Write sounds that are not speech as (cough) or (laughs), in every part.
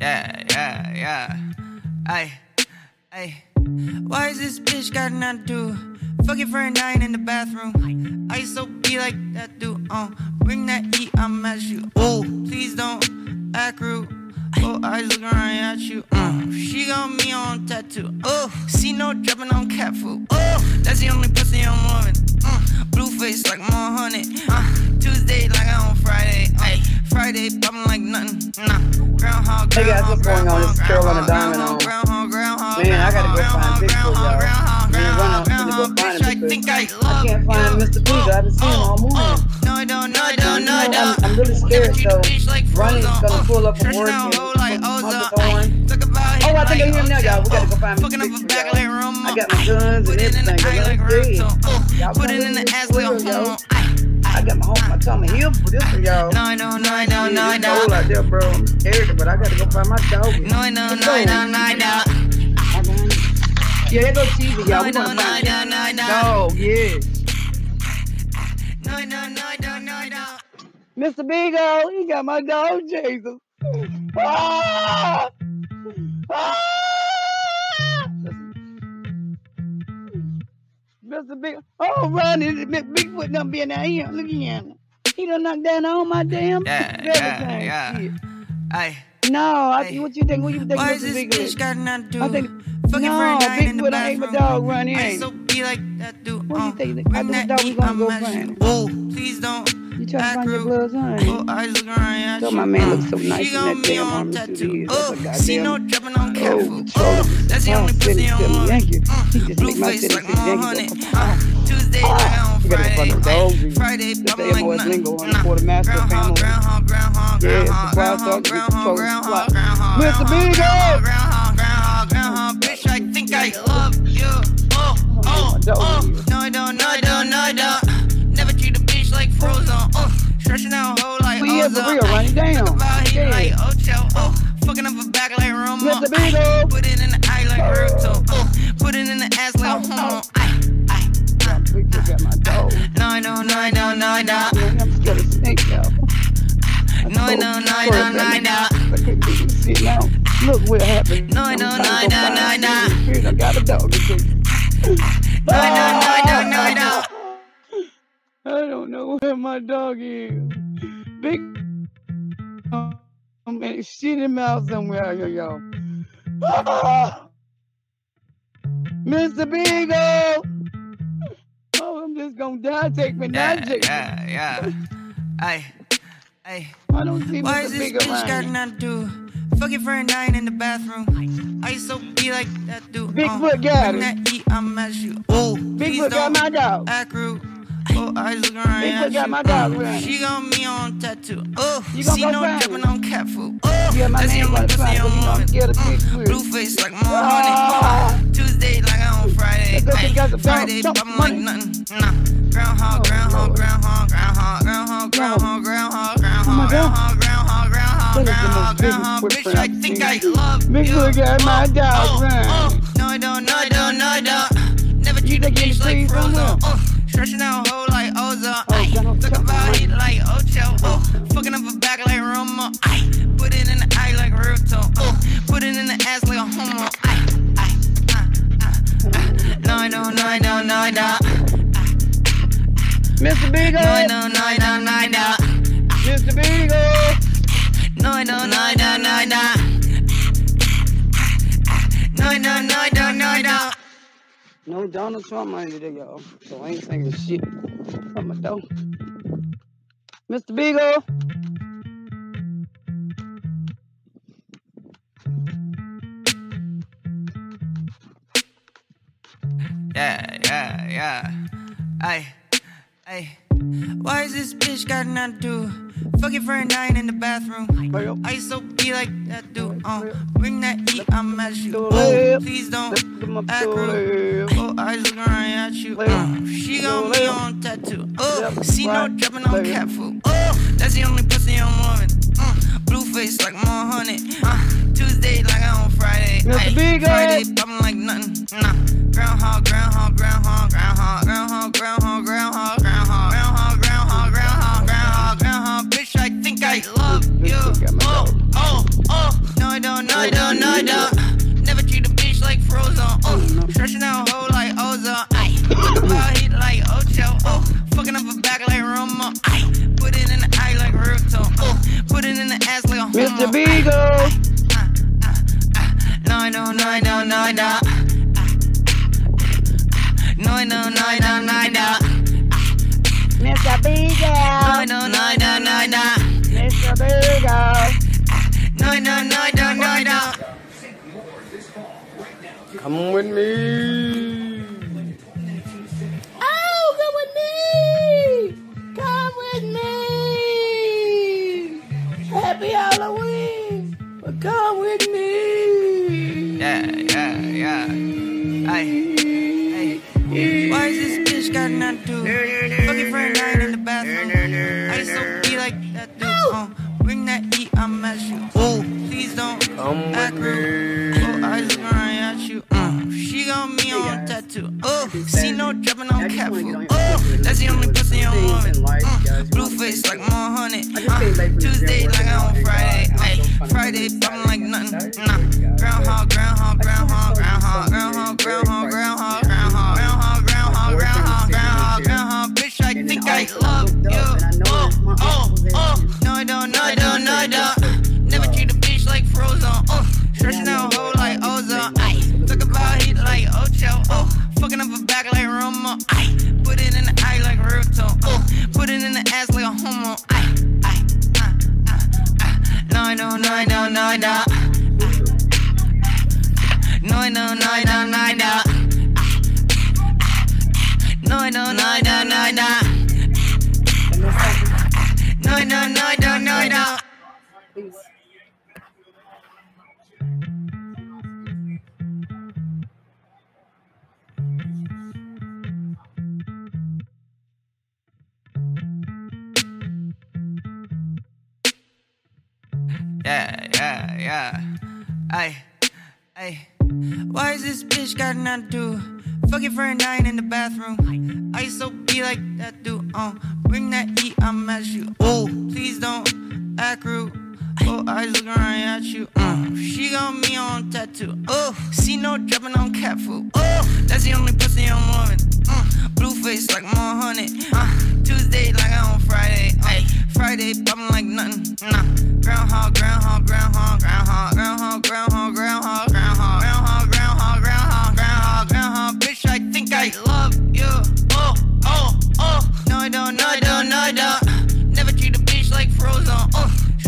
Yeah, yeah, yeah. Ay, ay. Why is this bitch got nothing to do? Fuck your friend dying in the bathroom. I so be like that dude. Uh, bring that heat, I'm at you. Oh, please don't act rude. Oh, eyes looking right at you. Uh, she got me on tattoo. Oh, see no dropping on cat food. Oh, that's the only pussy I'm loving. Uh, blue face like I'm honey. Uh, Tuesday like I'm on Friday. Uh, Friday popping like nothing. Nah, groundhog. Hey guys, what's going on? This is Carolina groundhog, Diamond on. groundhog, groundhog, Man, I gotta go groundhog, find Bigfoot, y'all. groundhog, Me and Run groundhog, up to go find him because I, I can't find Mr. Boozer. I haven't seen him all morning. No, I don't, no, I don't, no, I don't. I'm, I'm really scared, Never treat so bitch like Ronnie's gonna pull up from Stretching oh, I think I hear him now, y'all. We gotta go find Fucking up a bag of room. I got my guns and everything. Put it in the ass like I got my home, my tummy here for this one, y'all. No, no, no, no, no, no. Cold out there, bro. I'm but I gotta go find my dog. No, no, no, no, no, no. Yeah, that goes cheesy, y'all. No, no, no, no, no. Dog, yeah. No, no, no, no, no, no. Mr. Big O, he got my dog, Jesus. Ah! Ah! Mr. Big, oh, Ronnie, Big- Bigfoot done been out here. Look at him. He done knocked down all my damn Yeah, everything. yeah, yeah. Shit. Ay, No, I, Hey. what you think? What you think, why Mr. is this Big bitch got nothing to I do? think, Fucking no, friend in the Bigfoot ain't my dog, Ronnie. I Ain't so be like that dude. What you Uh, think? I that thought we gonna go I'm at find Oh, please don't you mm-hmm. trying to find your gloves uh, oh, on? Oh, eyes look right Though my man looks so nice in that damn army suit. Oh, see no dropping on careful. Oh, that's the oh, only pussy I want. Thank you. Uh, he just make my city uh, say thank ah, you. Tuesday, down Friday. Friday, just the MOS lingo on the quartermaster family. Groundhog, groundhog, groundhog, groundhog, groundhog, groundhog, groundhog, groundhog. Mr. Big Groundhog, groundhog, groundhog, bitch, I think I love you. Oh, oh, oh. oh. No, I don't, no, I don't, no, I don't. Never treat a bitch like frozen stretching out whole like we have for real, right? Damn. About he yeah. like Ocho, oh, fucking up a back like Romo. Put it in the eye like Roto. Oh. Put it in the ass like oh, Homo. Oh. I, I, I, I, I, no, no, no, no, no, no. I'm scared of snake, yo. No, no, no, no, no, no. Look what happened. No, no, no, no, no, no. I got a dog. No, no, no, no, no, no. I don't know where my dog is. Big um, and shit him out somewhere, yo yo. (gasps) Ah! Mr. Beagle! Oh, I'm just gonna die. Take me yeah, now, Jake. Yeah, yeah. Hey, hey. I don't see Why Mr. is this Beagle bitch got nothing to do? it for a night in the bathroom. I used to be like that dude. Bigfoot um, got it. Eat, I'm at you. Ooh, Bigfoot got my dog. Accurate. Oh, eyes looking right Bigfoot at got my dog Uh. She got me on tattoo. Oh, You see no find dripping on cat food. Oh, Yeah, my that's the man only gonna pussy. I'm He gonna loving. get a Uh, Bigfoot. Blue face like more Ah. honey. Uh, Tuesday like on Friday. Let's go Ay, get guys a Friday dump like nothing. Nah. Groundhog, Oh, groundhog, groundhog, groundhog, groundhog, groundhog, groundhog, groundhog, groundhog, groundhog, groundhog, That is the most groundhog, biggest groundhog. Bitch, I think. I love you. Bigfoot got my Oh, dog oh, oh. No, I don't, no, I don't, no, I don't. Never treat a bitch like Frozen. Oh, stretching out whole like Ozark. Oh, Ay, I'm Talk about he like Ocho. Oh, fucking up a back like Roma. Ay, put it in the eye like Ruto. Oh, put it in the ass like a homo. Ay, ay, ah, ah, ah. No, I don't, no, I don't, no, I don't. Mr. Big No, I no, I don't, no, I don't. Mr. O! No, I don't, no, I no, I don't. No, No Donald Trump money today, y'all. So I ain't saying shit from my door. Mr. O! Yeah, yeah, yeah. Ay, ay. Why is this bitch got nothing to do? Fuck it for a night in the bathroom. I so be like that dude. Uh, bring that E, I'm at you. Oh, please don't act rude. Oh, eyes looking right at you. Uh, she got me on tattoo. Oh, see no dropping on cat food. Oh, that's the only pussy I'm loving. Uh, blue face like more honey. Uh, Tuesday like I'm on Friday. Ay, Friday popping like nothing. Nah, groundhog, groundhog, groundhog, groundhog, groundhog, groundhog, groundhog. Bigfoot got my Oh, dog. oh, oh. No, I don't, I don't, no, I don't. Never treat a bitch like frozen. Oh, stretching out a hole like ozone. Ay, about hit like Ocho. Oh, fucking up a back like Romo. Ay, put it in the eye like Ruto. Oh, put it in the ass like a homo. Mr. Beagle. No, I don't, no, I don't, no, I don't. No, I don't, no, I don't, no, I don't. Mr. Beagle. No, I don't, no, I don't, no, I don't. Mr. Beagle. No, no, no, I don't, no, Come with me. Oh, come with me! Come with me! Happy Halloween! But come with me! Yeah, yeah, yeah. Hey, hey. Why is this bitch got nothing to do? Fucking friend dying in the bathroom. I so be like I'm at you. Oh, please don't Come act rude. Oh, eyes looking right at you. Uh, she got me on tattoo. Oh, see no dropping on cat food. Oh, that's the only pussy on woman. Uh, blue face like more honey. Uh, Tuesday like i on Friday. Ay, Friday popping like nothing. Nah, groundhog, groundhog, groundhog, groundhog, groundhog, groundhog, groundhog, groundhog, groundhog, groundhog, groundhog, groundhog, groundhog. Bitch, I think I love you. Oh, oh, oh. No, I don't, no, I don't, no, I don't. Uh, on. Stretching out a hole like ozone, aye. Talk about heat like Ocho, oh. Fucking up a back like Romo, I Put it in the eye like real tone. Uh. Put it in the ass like a homo, I, I, I, I, aye, aye, uh, uh, uh. No, no, no, no, no, no. No, no, no, no, no, no. No, no, no, no, no, no. Yeah, yeah, yeah. Ay, ay. Why is this bitch got nothing to do? Fucking friend dying in the bathroom. I so be like that dude. Uh, bring that heat, I'm at you. Oh, please don't act rude. Oh, eyes looking right at you. Uh, she got me on tattoo. Oh, see no dropping on cat food. Oh, that's the only pussy I'm loving. Uh, blue face like more honey. Uh, Tuesday like I'm on Friday. Ay, Friday popping like nothing. Nah, groundhog, groundhog, groundhog, groundhog, groundhog, groundhog, groundhog, groundhog, groundhog, groundhog, groundhog, groundhog, groundhog. Bitch, I think I love you.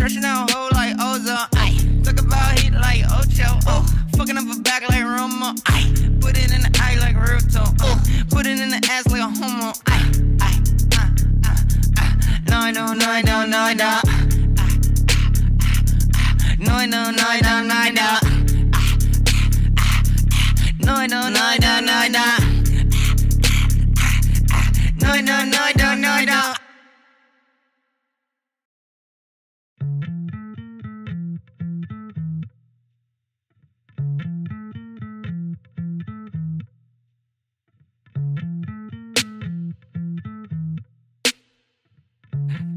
Stretching out a hole like ozone. Ay, talk about heat like Ocho. Oh, fucking up a back like Romo. Ay, put it in the eye like Ruto. Oh, put it in the ass like a homo. Ay, ay, ah, ah, ah. No, I don't, no, I don't, no, I don't. No, no, no, No, no, no, No,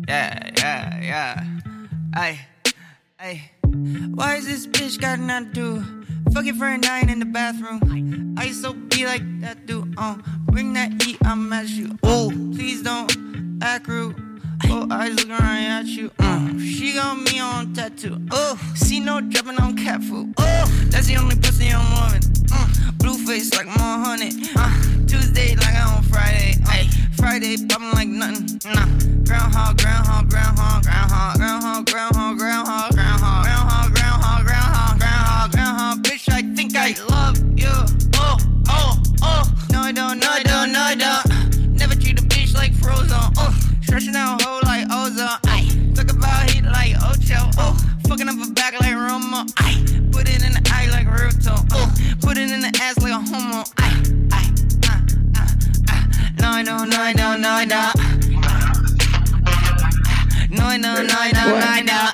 Yeah, yeah, yeah. Ay, ay. Why is this bitch got nothing to do? Fucking friend dying in the bathroom. I so be like that dude. Uh, bring that heat, I'm at you. Oh, please don't act rude. Oh, eyes looking right at you. Uh, she got me on tattoo. Oh, see no dropping on cat food. Oh, that's the only pussy I'm loving. Uh, blue face like more honey. Uh, Tuesday like I on Friday. Ay, Friday popping like nothing. Nah, groundhog, groundhog, groundhog, groundhog, groundhog, groundhog, groundhog, groundhog, groundhog, groundhog, groundhog, groundhog, groundhog. Bitch, I think I love you. Oh, oh, oh. No, I don't, no, I don't, no, I don't. Never treat a bitch like frozen. Oh, stretching out a hole like ozone. Ay, talk about heat like Ocho. Oh, fucking up a back like Romo. Ay, nói đó. Nói nó nói nó nói đó.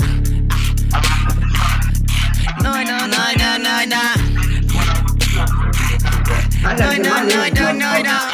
Nói nó nói nó nói đó. Nói nó nói nó nói đó.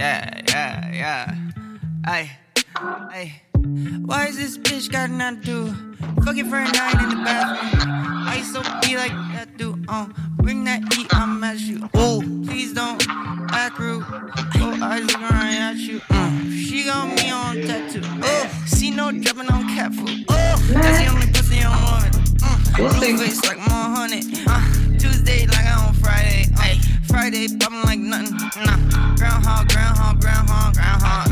Yeah, yeah, yeah. Hey, ay. Why is this bitch got nothing to do? Fucking for a nine in the bathroom. I so be like that dude? Um, oh, bring that E, I'm at you. Oh, please don't act rude. Oh, eyes just grind at you. Mm. She got me on tattoo. Oh, see no dropping on cat food. Oh, that's the only pussy I'm on. Mm. Blue face like more honey. Uh, Tuesday like I on Friday. Uh, hey, Friday popping like nothing. Nah groundhog, groundhog, groundhog, groundhog.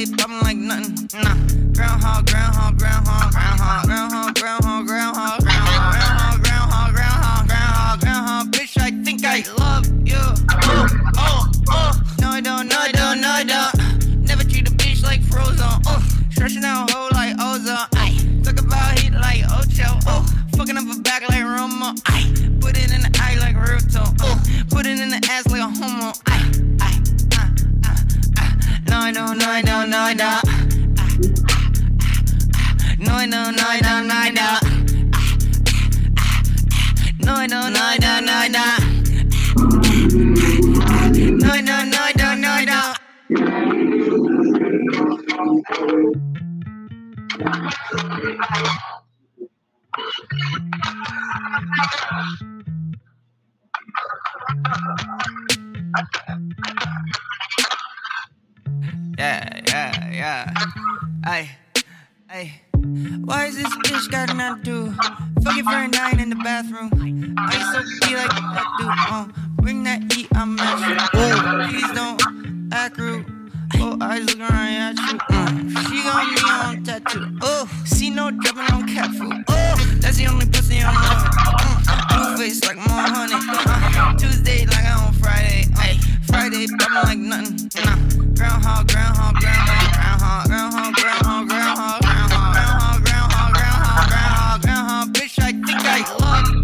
hit popping like nothing. Nah. Groundhog, groundhog, groundhog, groundhog, groundhog, groundhog, groundhog. nơi nơi nơi đó nơi nơi nơi đó nơi đó nơi nơi Yeah, yeah, yeah. Hey, hey. Why is this bitch got nothing to do? Fuck it for a nine in the bathroom. I used to be like I do. Uh, bring that E, I'm at you. Please don't act rude. Oh, eyes looking right at you. Uh, she got me on tattoo. Oh, see no dropping on cat food. Oh, that's the only pussy I'm loving. Mm, uh, blue face like more honey. Uh, Tuesday like I'm on Friday. Ay, Friday popping like nothing. Nah, groundhog, groundhog, groundhog, groundhog, groundhog, groundhog, groundhog.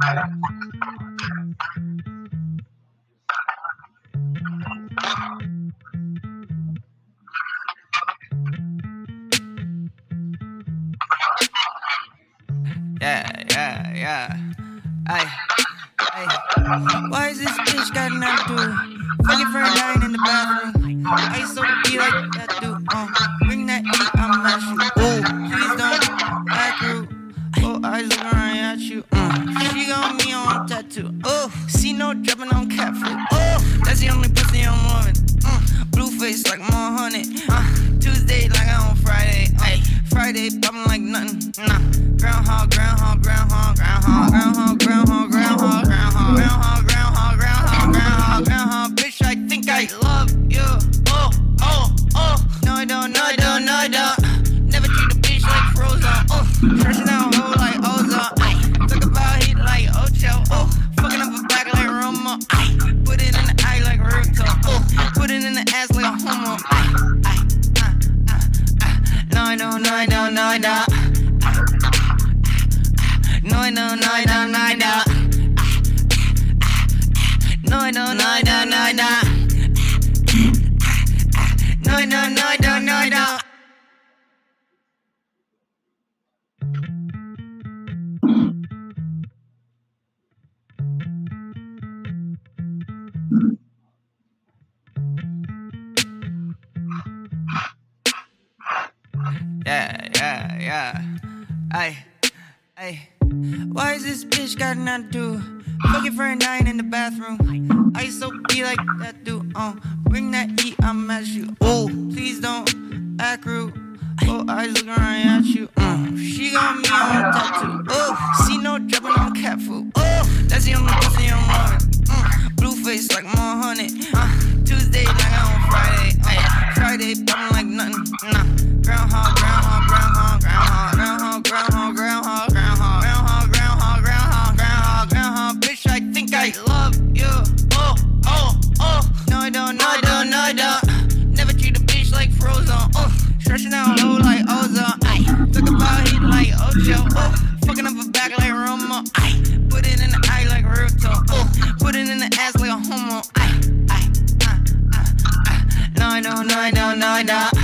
Yeah, yeah, yeah. Ay, ay. Why is this bitch got nothing to do? Fucking for in the bathroom. I to be like that dude. Uh, bring that heat, I'm at you. Ooh, please don't eyes looking right at you. Uh, she got me on tattoo. Oh, see no dropping on cat food. Oh, that's the only pussy I'm loving. Uh, blue face like more honey. Uh, Tuesday like I'm on Friday. Ay, Friday popping like nothing. Nah, groundhog, groundhog, groundhog, groundhog, groundhog, groundhog, groundhog, groundhog, groundhog, groundhog, groundhog, groundhog, groundhog. Bitch, I think I love you. Oh, oh, oh. No, I don't, no, I don't, no, I America. Uh, put it in the ass like a homo. I, I, uh, uh, uh. No, no, no, no, no. No, no, no, no, no, no. No, no, no, no, no, no. No, no, no. Yeah, yeah, yeah. Ay, ay. Why is this bitch got nothing to do? Fucking for a nine in the bathroom. I to be like that dude. Uh, bring that heat, I'm at you. Oh, please don't act rude. Oh, eyes looking right at you. Uh, she got me on tattoo. Oh, see no dropping on cat food. Oh, that's the only pussy I'm loving. Uh, blue face like more honey. Uh, Tuesday I on Friday. Ay, Friday popping like nothing. Nah, groundhog, groundhog, groundhog, groundhog, groundhog, groundhog, groundhog, groundhog, groundhog, groundhog, groundhog, groundhog. Bitch, I think I love you. Oh, oh, oh. No, I don't, no, I don't, no, I don't. Never treat a bitch like frozen. Oh, stretching out low like ozone. Ay, talk about heat like Ocho. Oh, fucking up a back like Roma. Ay, put it in the eye like Ruto. Oh, put it in the ass like a homo no, no, no, no, no.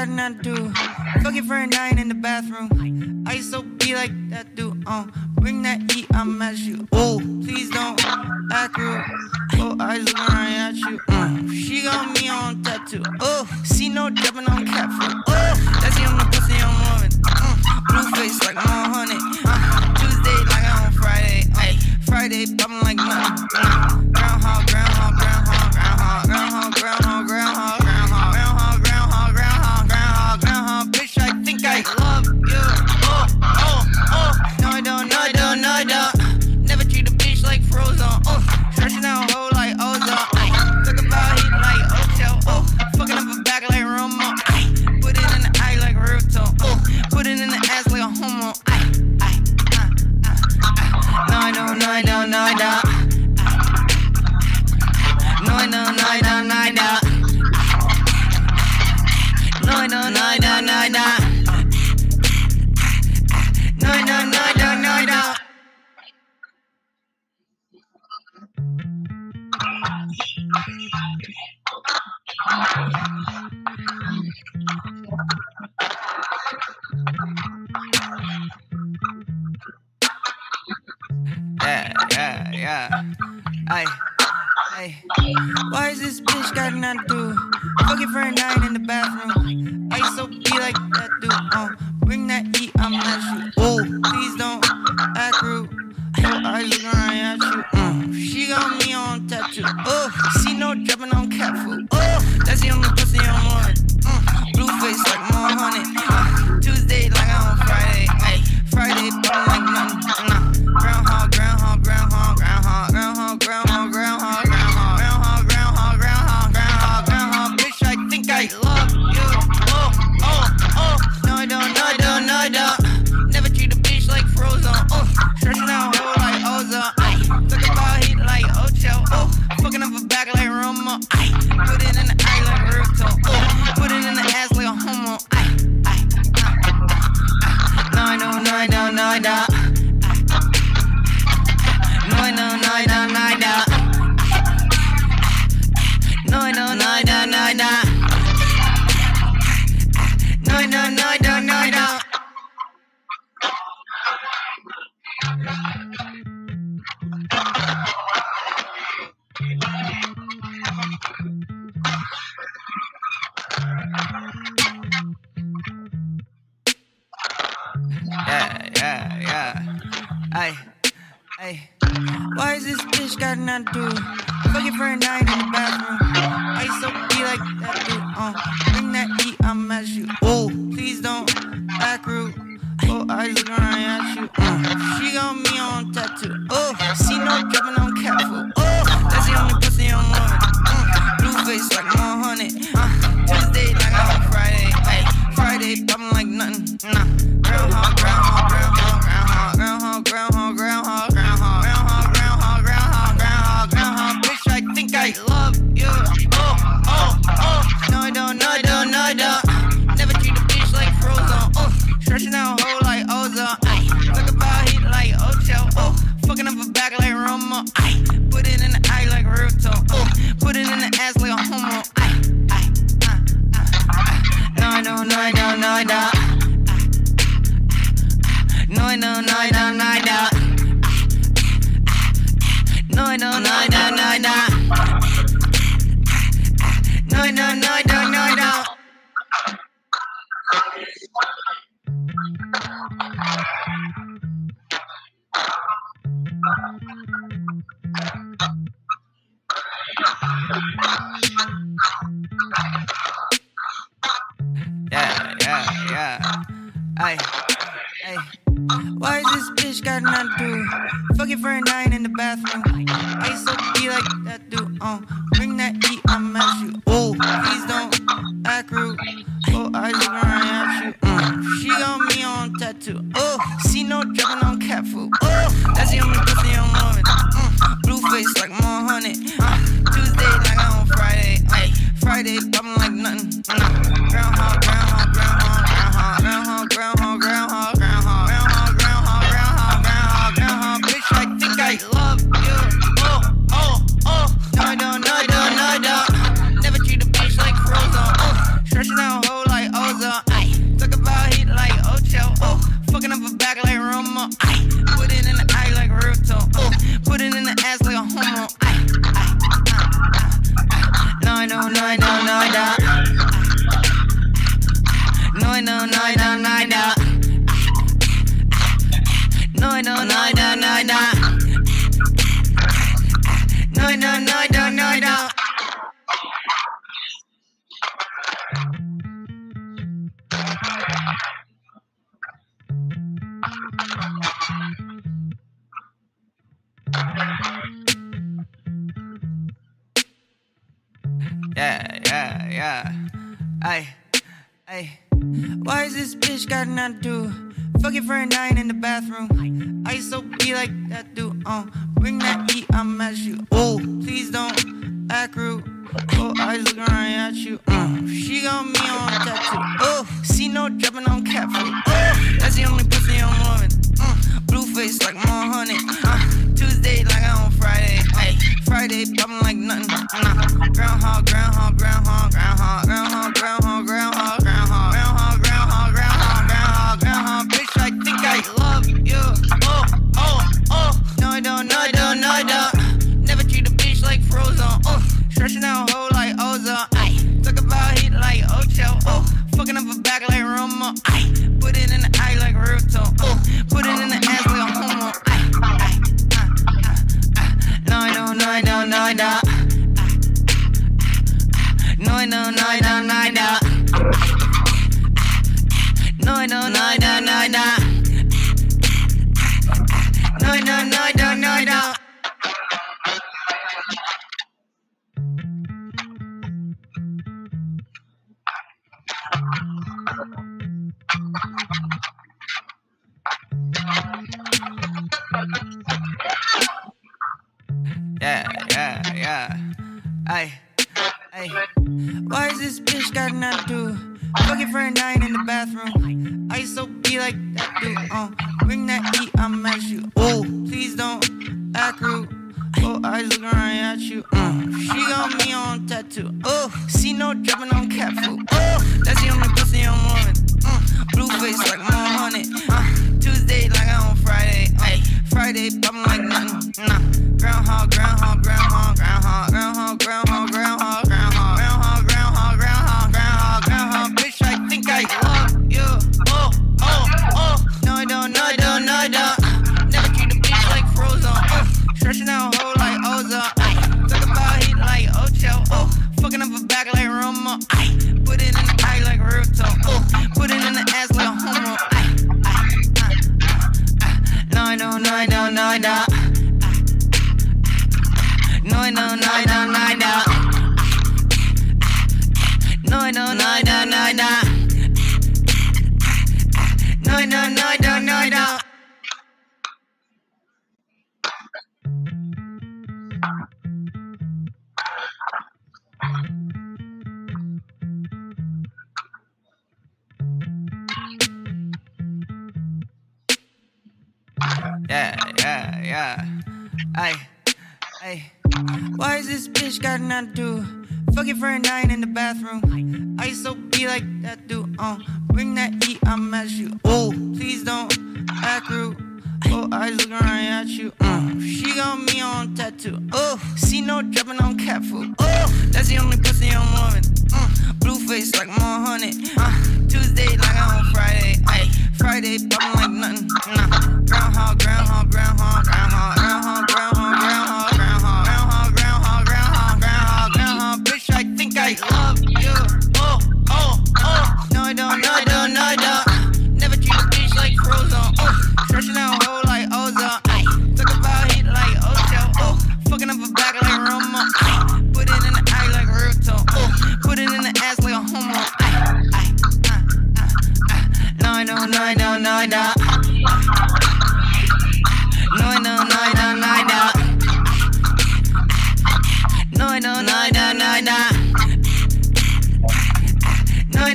That nothing to do. Fucking for a nine in the bathroom. I so be like that dude. Uh, bring that E, I'm at you. Oh, please don't act rude. Oh, eyes looking at you. Uh, she got me on tattoo. Oh, see no dubbing on cat food. Oh, that's the only pussy I'm loving. Uh, blue face like I'm on honey. Uh, Tuesday like I'm on Friday. Ay, Friday,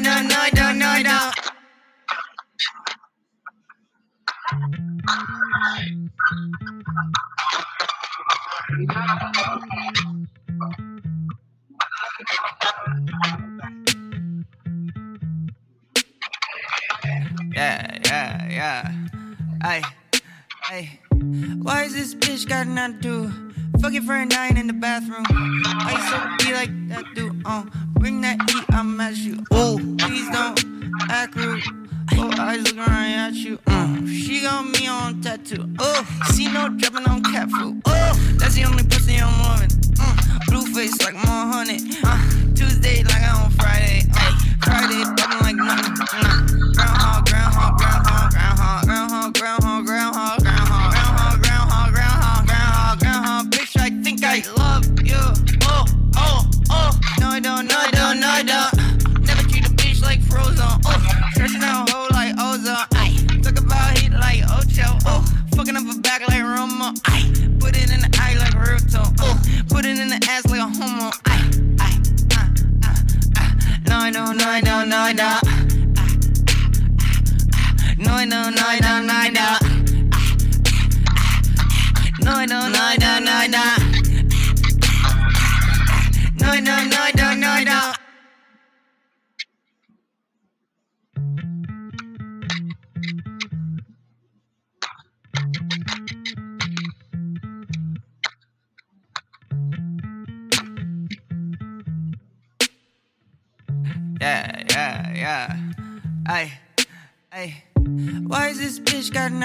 No, I don't, no, no, Yeah, yeah, yeah. Ay, ay. Why is this bitch got nothing to do? Fuck your friend dying in the bathroom. I so be like that dude. Uh, bring that heat, I'm at you. Oh, don't rude. Oh, eyes looking right at you. Uh, she got me on tattoo. Oh, see no dropping on cat food. Oh, that's the only pussy I'm loving. Uh, blue face like more honey.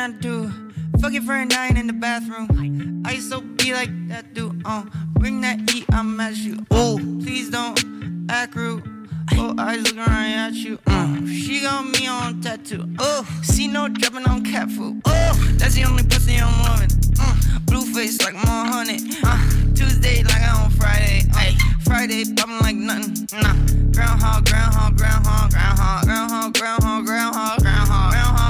Bitch got nothing to do? Fuck your friend dying in the bathroom. I so be like that dude. Uh, bring that heat, I'm at you. Oh, please don't act rude. Oh, eyes looking right at you. Uh, she got me on tattoo. Oh, see no dropping on cat food. Oh, that's the only pussy I'm loving. Uh, blue face like more honey. Uh, Tuesday like I'm on Friday. Ay, Friday popping like nothing. Nah, groundhog, groundhog, groundhog, groundhog, groundhog, groundhog, groundhog, groundhog, groundhog,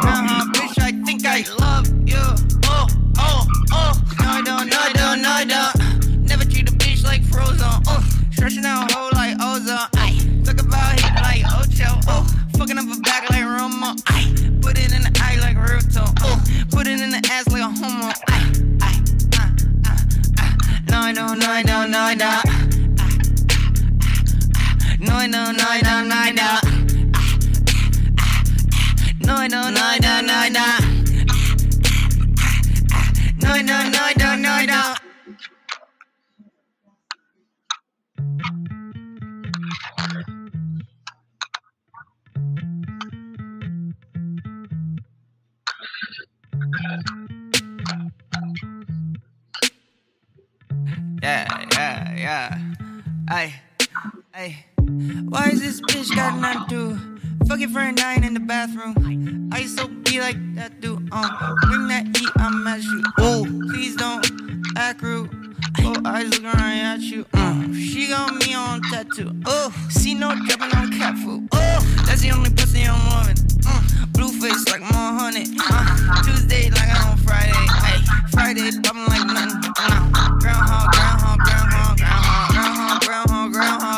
groundhog. Bitch, I think I love you. Oh, oh, oh. No, I don't, no, no. Never treat a bitch like Frozen. Oh, stretching out whole like ozone. Ay, talk about heat like Ocho. Oh, fucking up a back like Roma. Ay, put it in the eye like Ruto. Oh, put it in the ass like a homo. Ay, ay, uh, uh, uh. No, I no, I don't, no, I don't. No, I don't, no, I don't, no, no, no, no, no, no. No, no, no, no, no, no. Yeah, yeah, yeah. Ay, ay. Why is this bitch got nothing to? Fucking for a nine in the bathroom. I so be like that dude. Um, bring that heat, I'm at you. Oh, please don't act rude. Oh, eyes looking right at you. Uh, she got me on tattoo. Oh, see no dropping on cat food. Oh, that's the only pussy I'm loving. Uh, blue face like my honey. Uh, Tuesday like I'm on Friday. Ay, Friday popping like nothing. Uh, groundhog, groundhog, groundhog, groundhog, groundhog, groundhog, groundhog.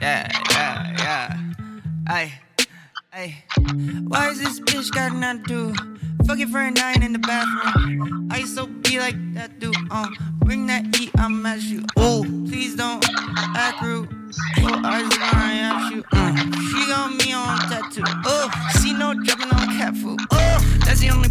Yeah, yeah, yeah. Ay, ay. Why is this bitch got nothing to do? Fucking for a nine in the bathroom. I so be like that dude. Um, bring that E, I'm at you. Ooh, please don't act rude. Your eyes when I at you. Mm. She got me on tattoo. Oh, see no dropping on cat food. Oh, that's the only.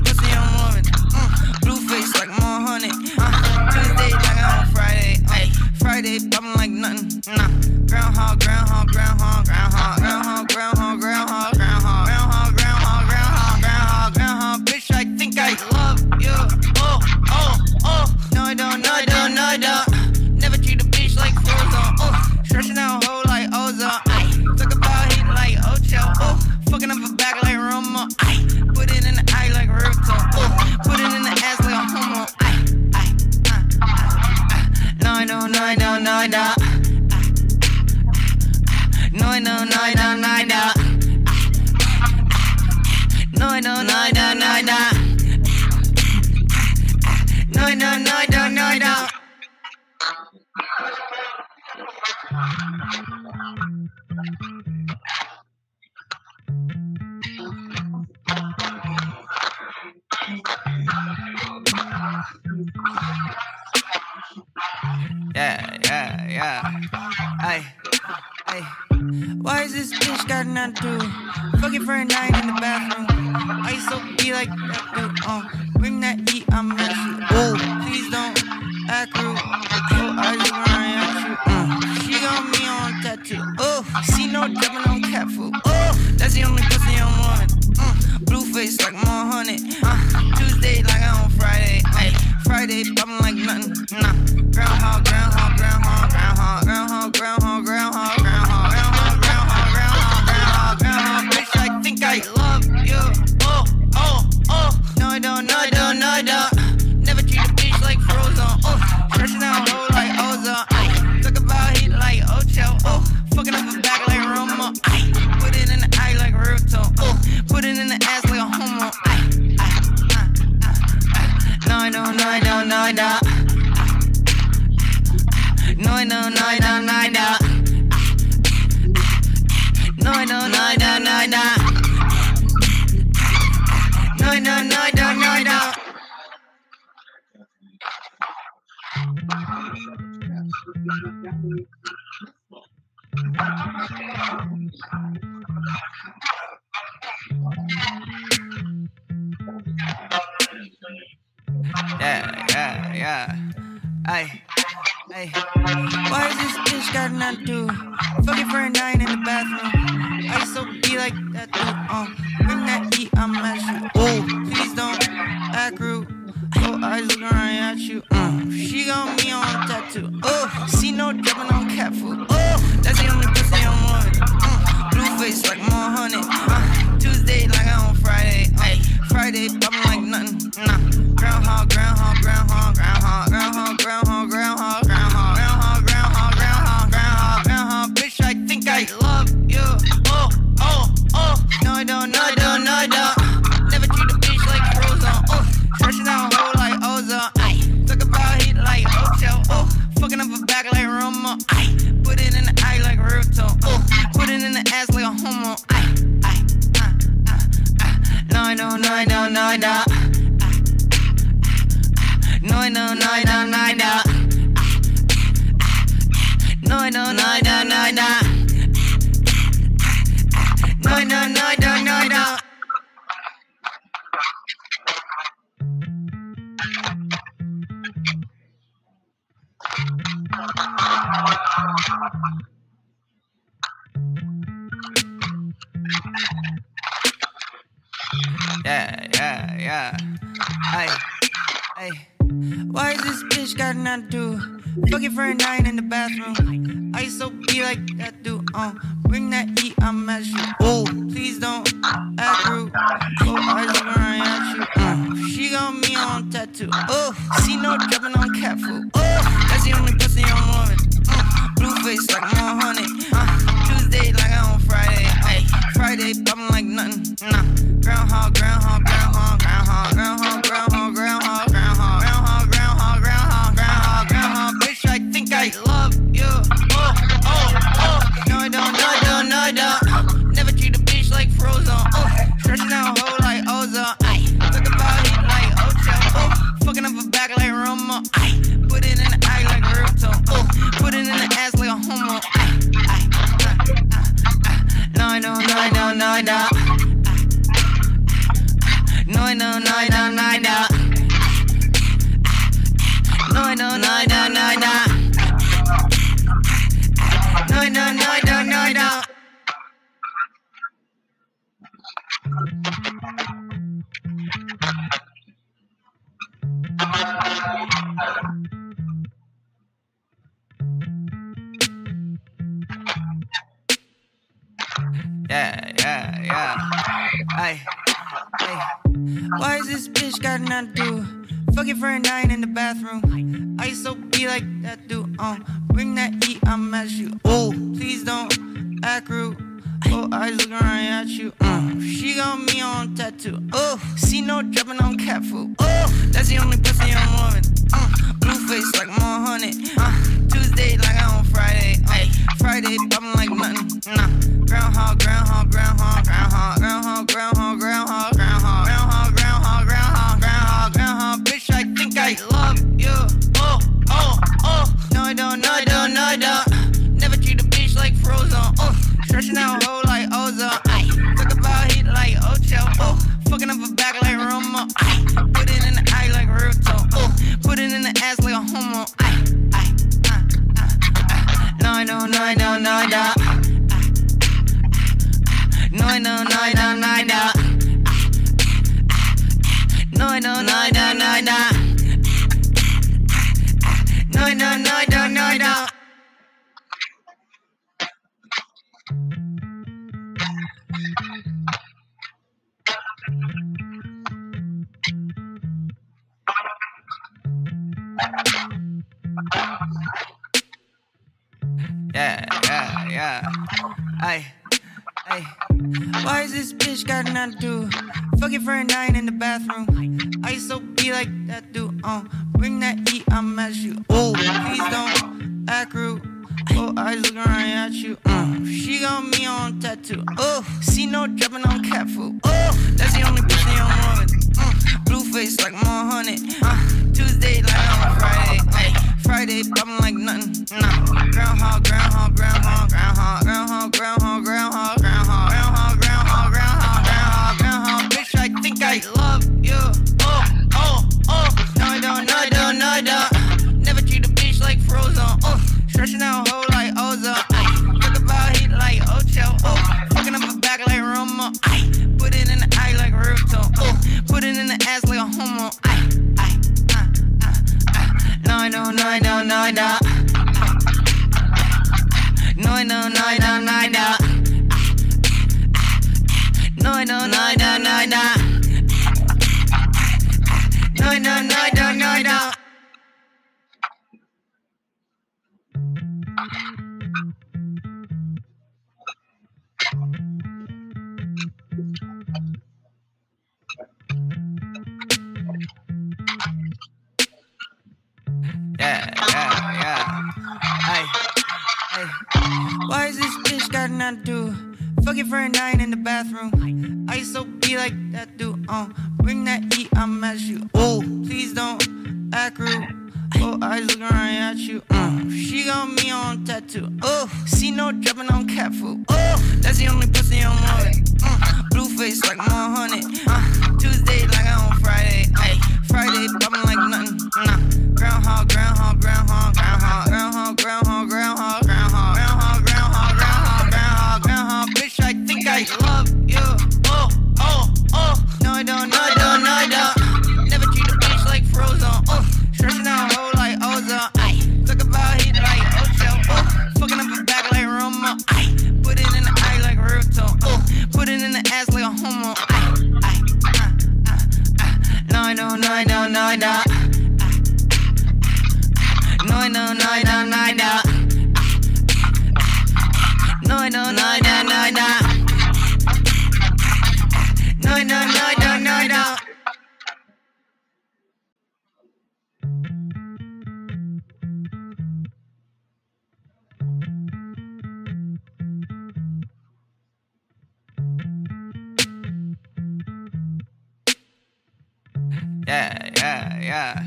Yeah, yeah, yeah.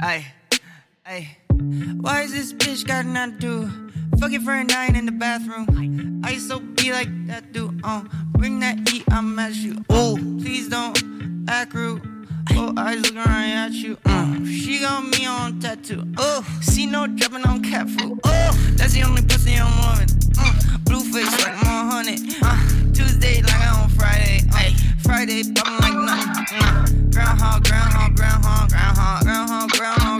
Ay, ay. Why is this bitch got nothing to do? Fuck it for a nine in the bathroom. I so be like that dude. Uh, bring that E, I'm at you. Oh, please don't act rude. Oh, eyes looking right at you. Uh, she got me on tattoo. Oh, see no dropping on cat food. Oh, that's the only pussy I'm loving. Mm, blue face like my honey. Uh, Tuesday like I'm on Friday. Uh, Ay, Friday bumping like nothing. Mm, groundhog, groundhog, groundhog, groundhog, groundhog, groundhog.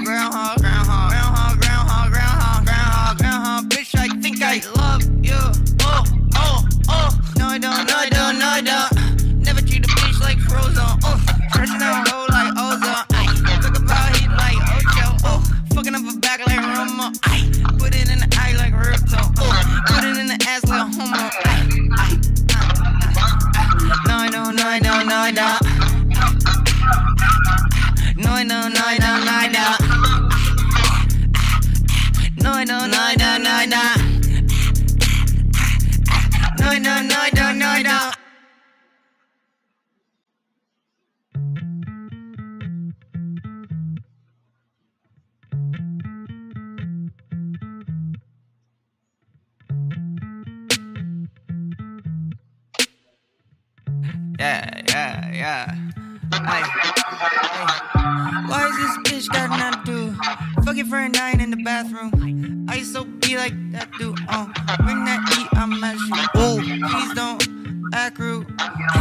Please don't be like that dude. Um, uh, bring that heat, I'm at you. Ooh, please don't act rude.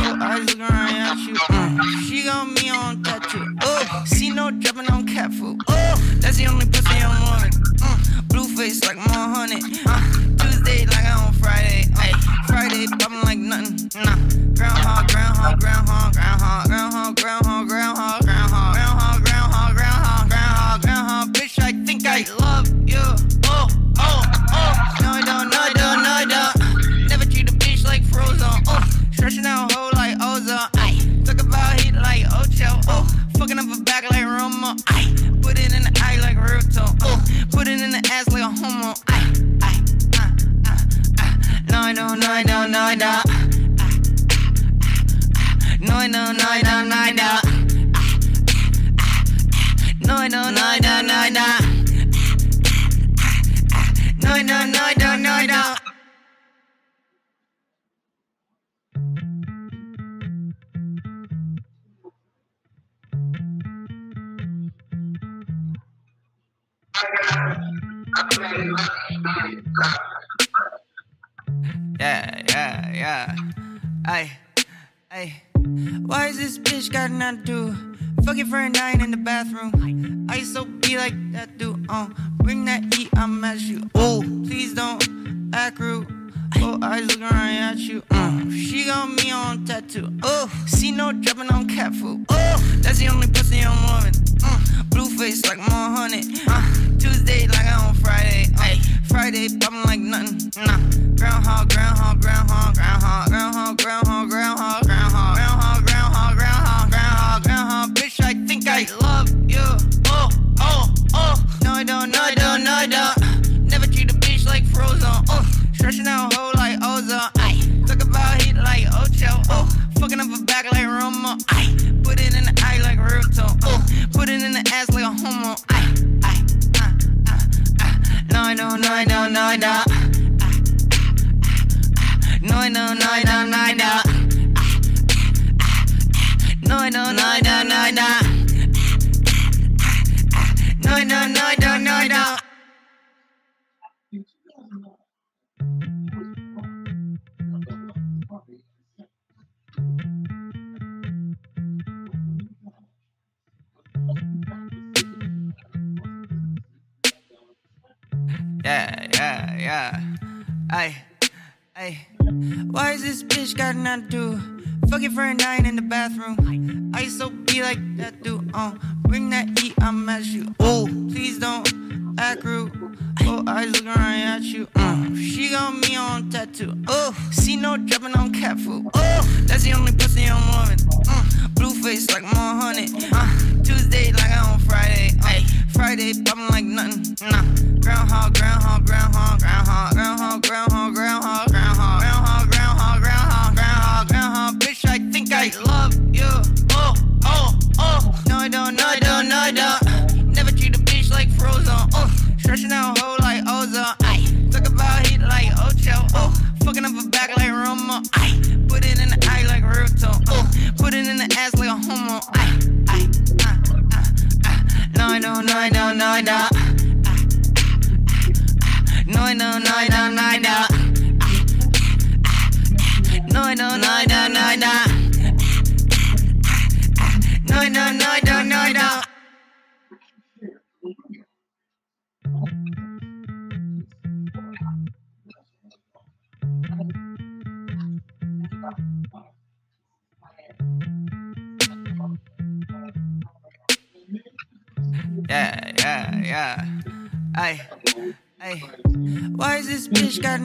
Your eyes looking right at you. Mm. She got me on tattoo. Oh, see no dropping on cat food. Oh, that's the only pussy I'm wanting. Uh, Blue face like more honey. Uh, Tuesday like I'm on Friday. Uh, Friday popping like nothing. Nah, groundhog, groundhog, groundhog, groundhog.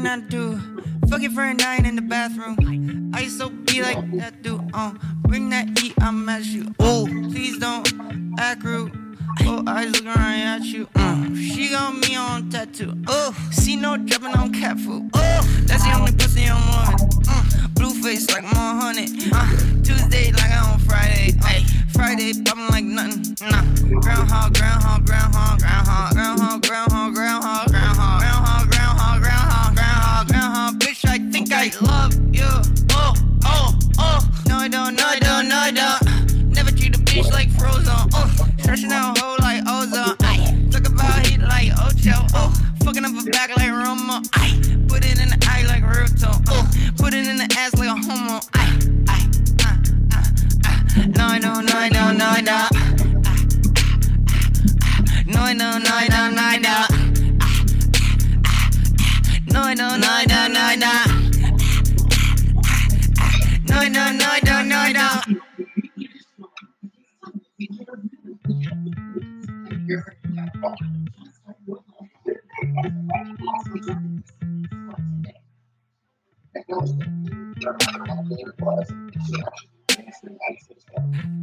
Nothing to do? Fucking friend dying in the bathroom. I so be like that dude. Uh, bring that heat, I'm at you. Oh, please don't act rude. Oh, eyes looking right at you. Uh, she got me on tattoo. Oh, see no dropping on cat food. Oh, that's the only pussy I'm loving. Uh, blue face like more honey. Uh, Tuesday like I'm on Friday. Ay, Friday popping like nothing. Nah, groundhog, groundhog, groundhog, groundhog, you. Oh, oh, oh. No, I don't, no, I don't, no, I don't. Never treat a bitch like frozen. Oh, stretching out whole like ozone. Ay, talk about heat like Ocho. Oh, fucking up a back like Roma. Ay, put it in the eye like Ruto. Oh, put it in the ass like a homo. Ay, ay, ah, ah, ah. No, I don't, no, I don't, no, I don't. No, I no, no. No, no, I don't, no, I don't. No,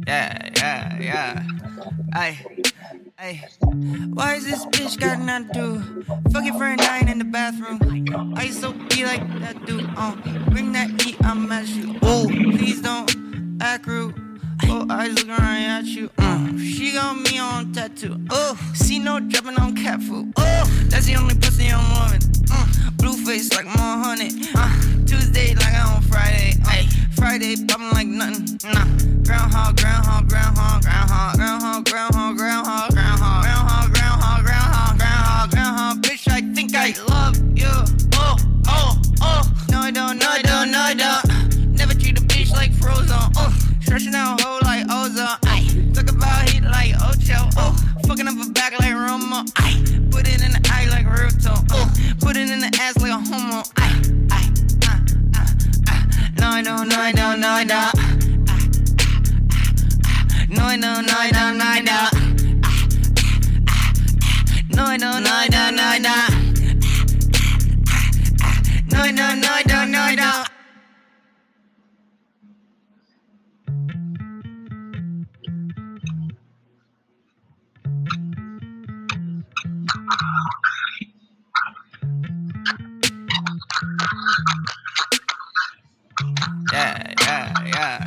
Yeah, yeah, yeah. Ay, ay. Why is this bitch got nothing to do? Fucking friend dying in the bathroom. I so be like that dude. Uh, bring that heat, I'm at you. Oh, please don't act rude. Oh, eyes looking right at you. Uh, she got me on tattoo. Oh, see no dropping on cat food. Oh, that's the only pussy I'm loving. Uh, blue face like more honey. Uh, Tuesday like I'm on Friday. Ay, Friday popping like nothing. Nah, groundhog, groundhog, groundhog, groundhog, groundhog, groundhog, groundhog, groundhog, groundhog, groundhog, groundhog, groundhog, groundhog. Bitch, I think I love you. Oh, oh, oh. No, I don't, no, I don't, no, I don't. Stretching out whole like ozone. Ay, talk about heat like Ocho. Oh, fucking up a back like Roma. Ay, put it in the eye like Ruto. Oh, put it in the ass like a homo. Ay, ay, ah, ah, ah. No, I no, I no, I. No, I no, I no, I don't. No, I don't, no, I don't, no, I don't. No, Yeah, yeah, yeah.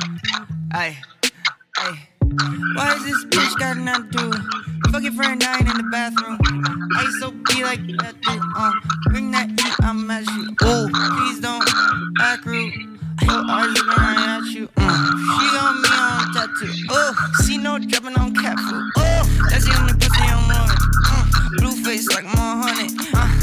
Ay, ay. Why is this bitch got nothing to do? Fucking friend dying in the bathroom. I so be like that dude. Uh, bring that heat, I'm at you. Oh, please don't act rude. Looking right at you. Uh, she got me on tattoo. Oh, see no dropping on cat food. Oh, that's the only pussy I'm loving. Uh, blue face like more honey. Uh,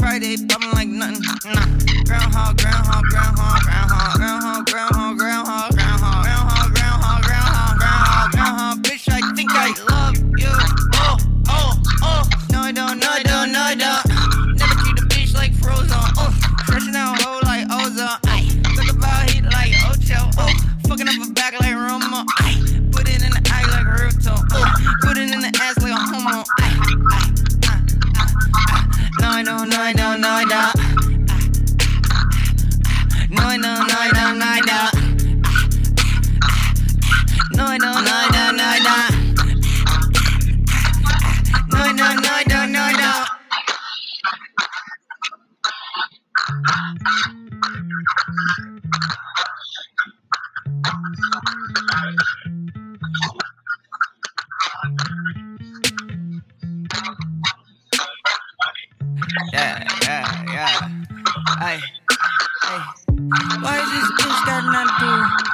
Friday popping like nothing. Nah, groundhog, groundhog, groundhog, groundhog, groundhog, groundhog, groundhog, groundhog, groundhog, groundhog, groundhog, groundhog, groundhog. Bitch, I think I love you. Oh, oh, oh. No, I don't, no. nói no nói no nói đó nói no nói no nói đó nói no nói đó nói no Thank you. Why is this bitch got nothing to do?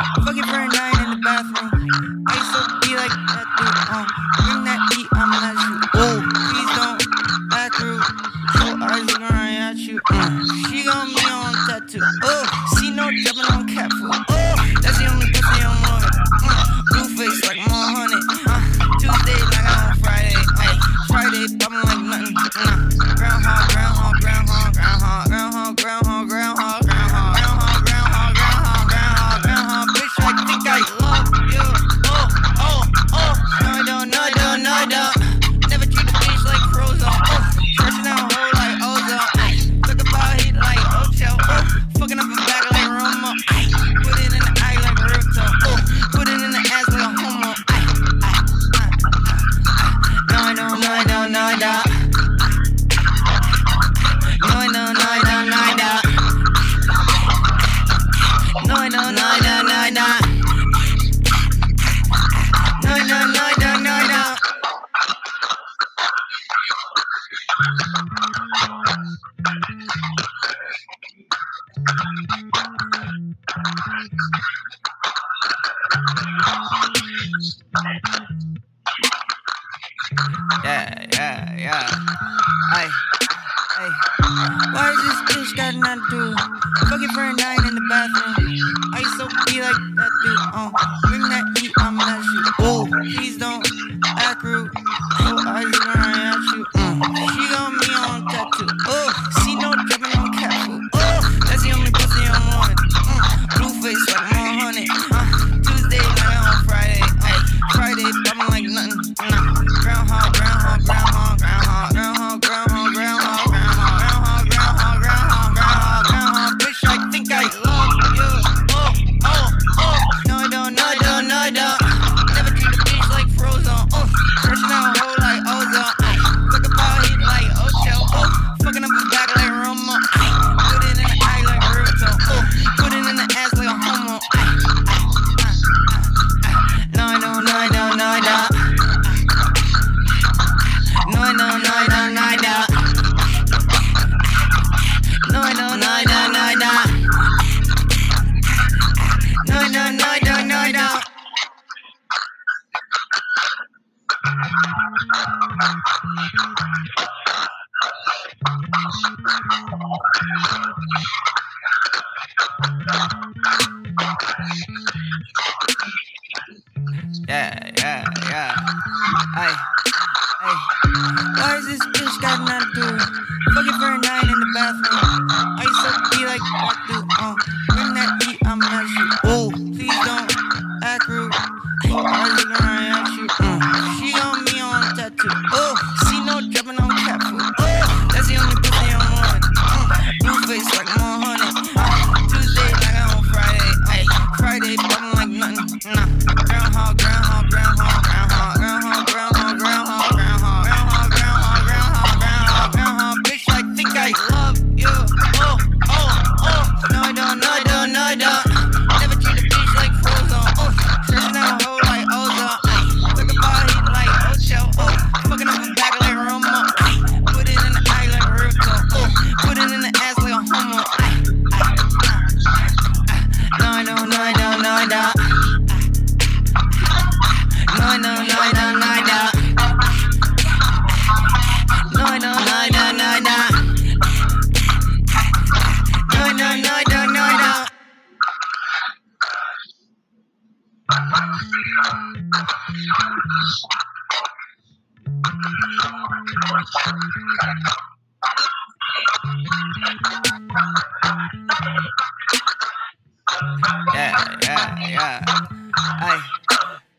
Ay,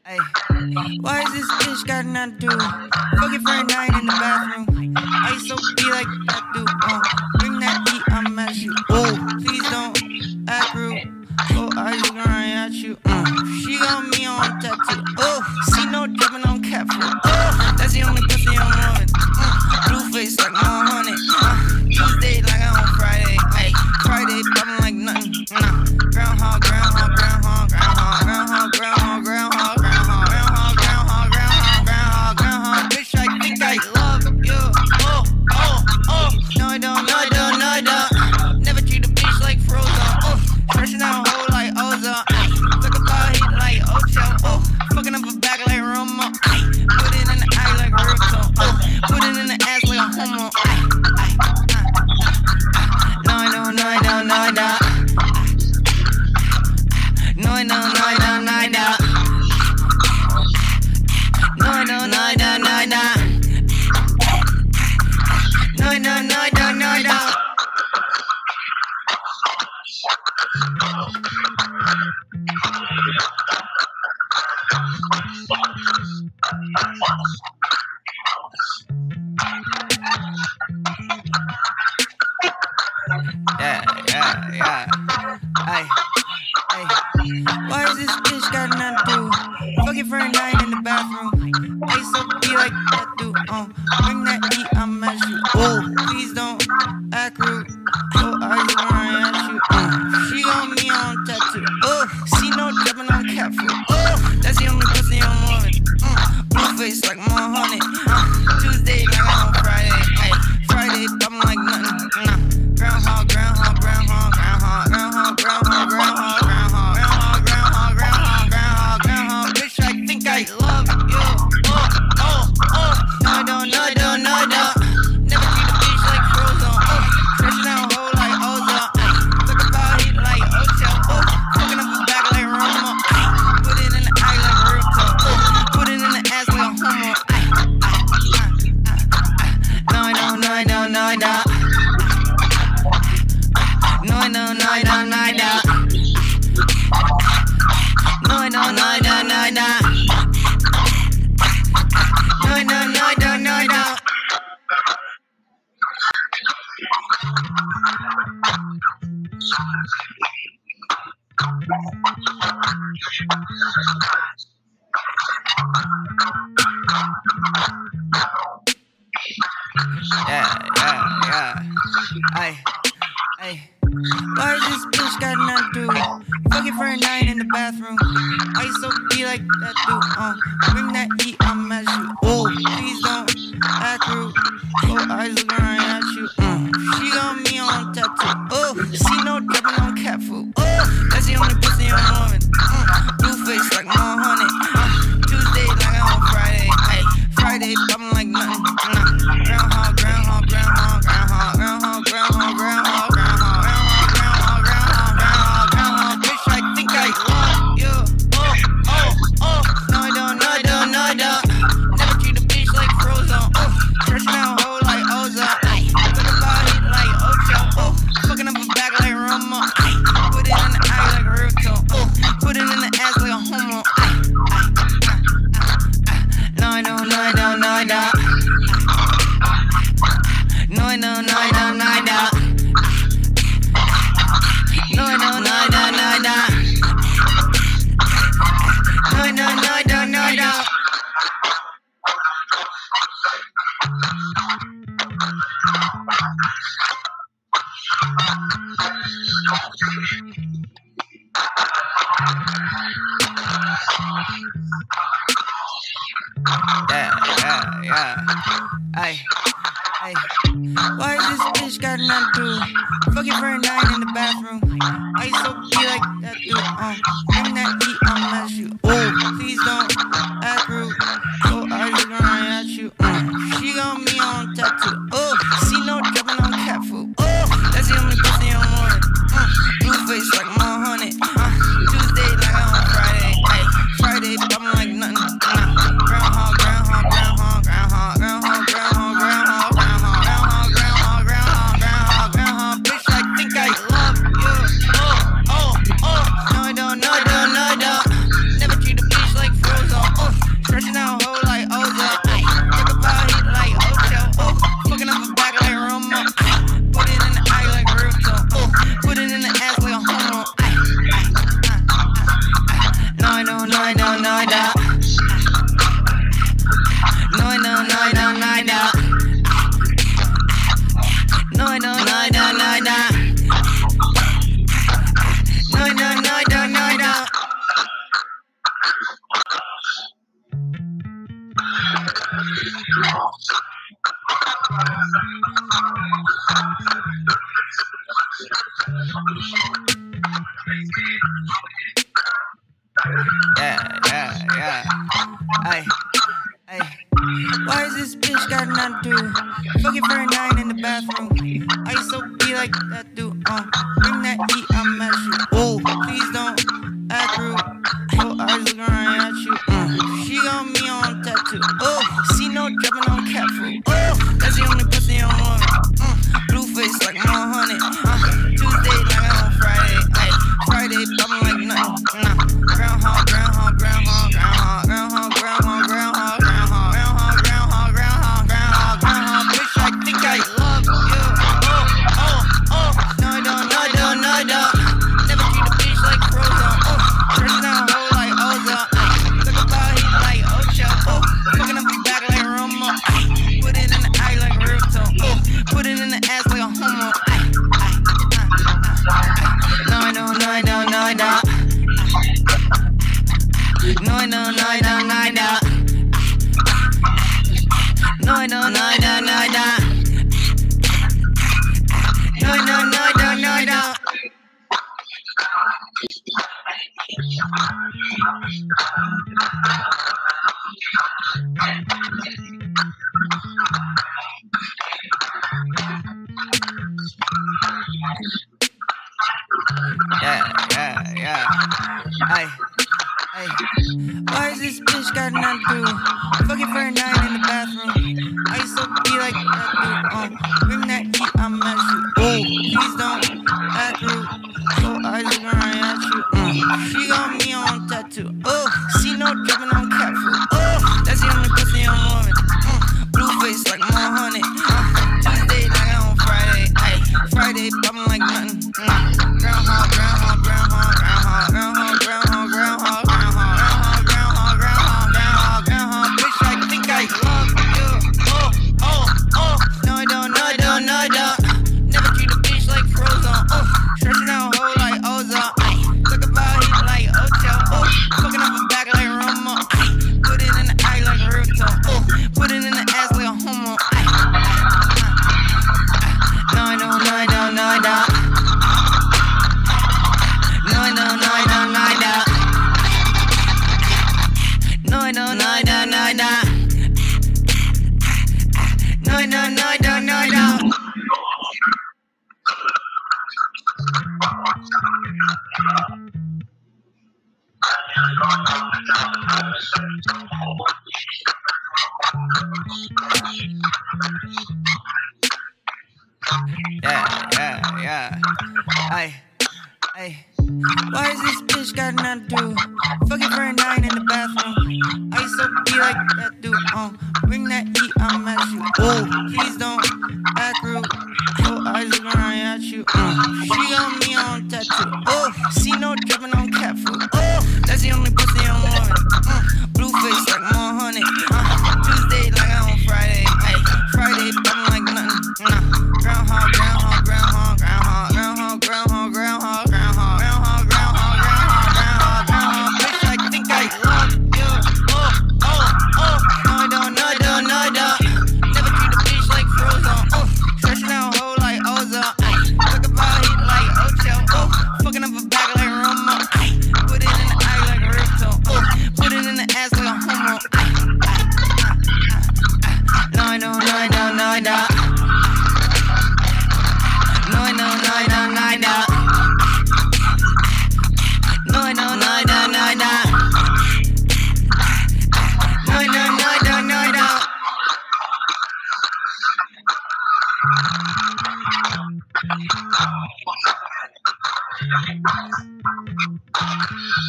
ay. Why is this bitch got nothing to do? it for a night in the bathroom. I so be like I do. Oh, bring that heat, I'm at you. Oh, please don't act rude. Oh, I just grind at you. Uh, she got me on tattoo. Oh, see no dripping on cat food. Oh, that's the only pussy I'm loving. Uh, mm. blue face like my honey.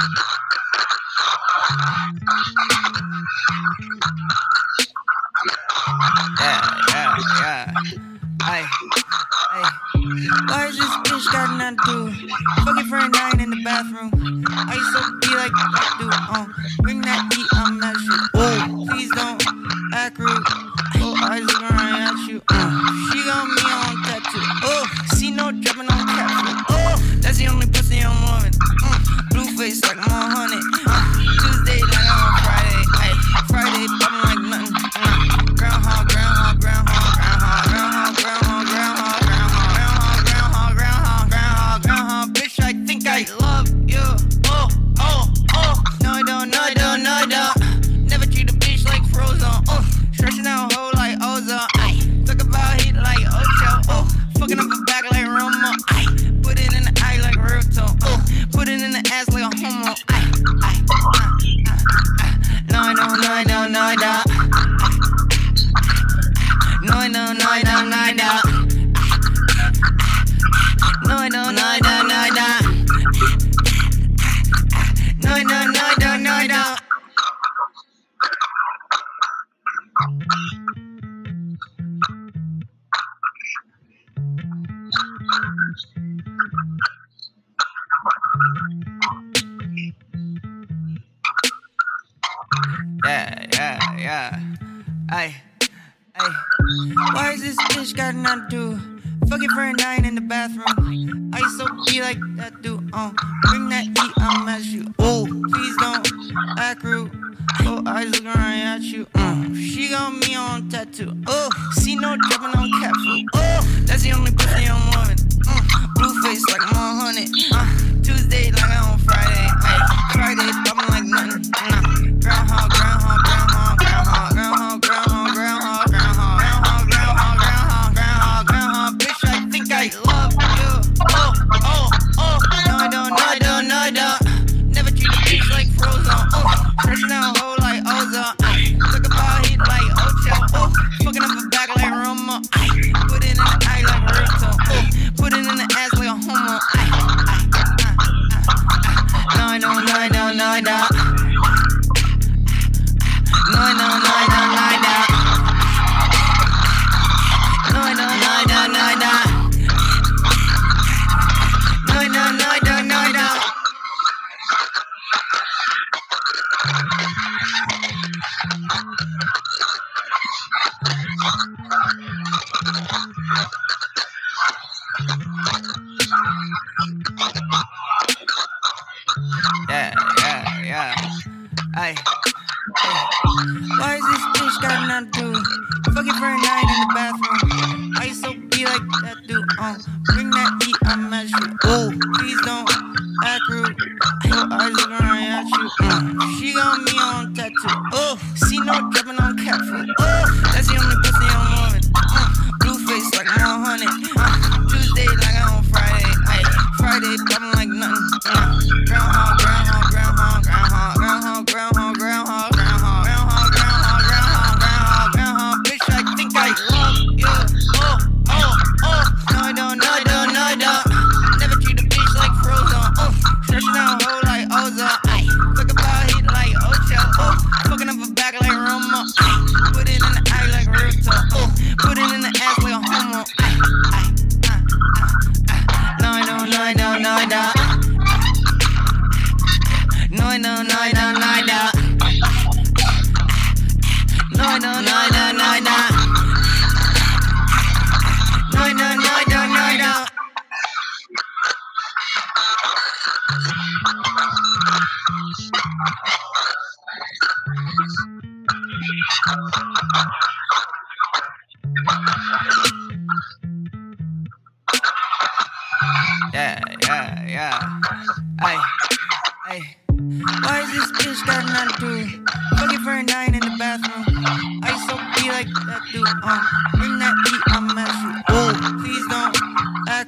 Mm-hmm. (laughs)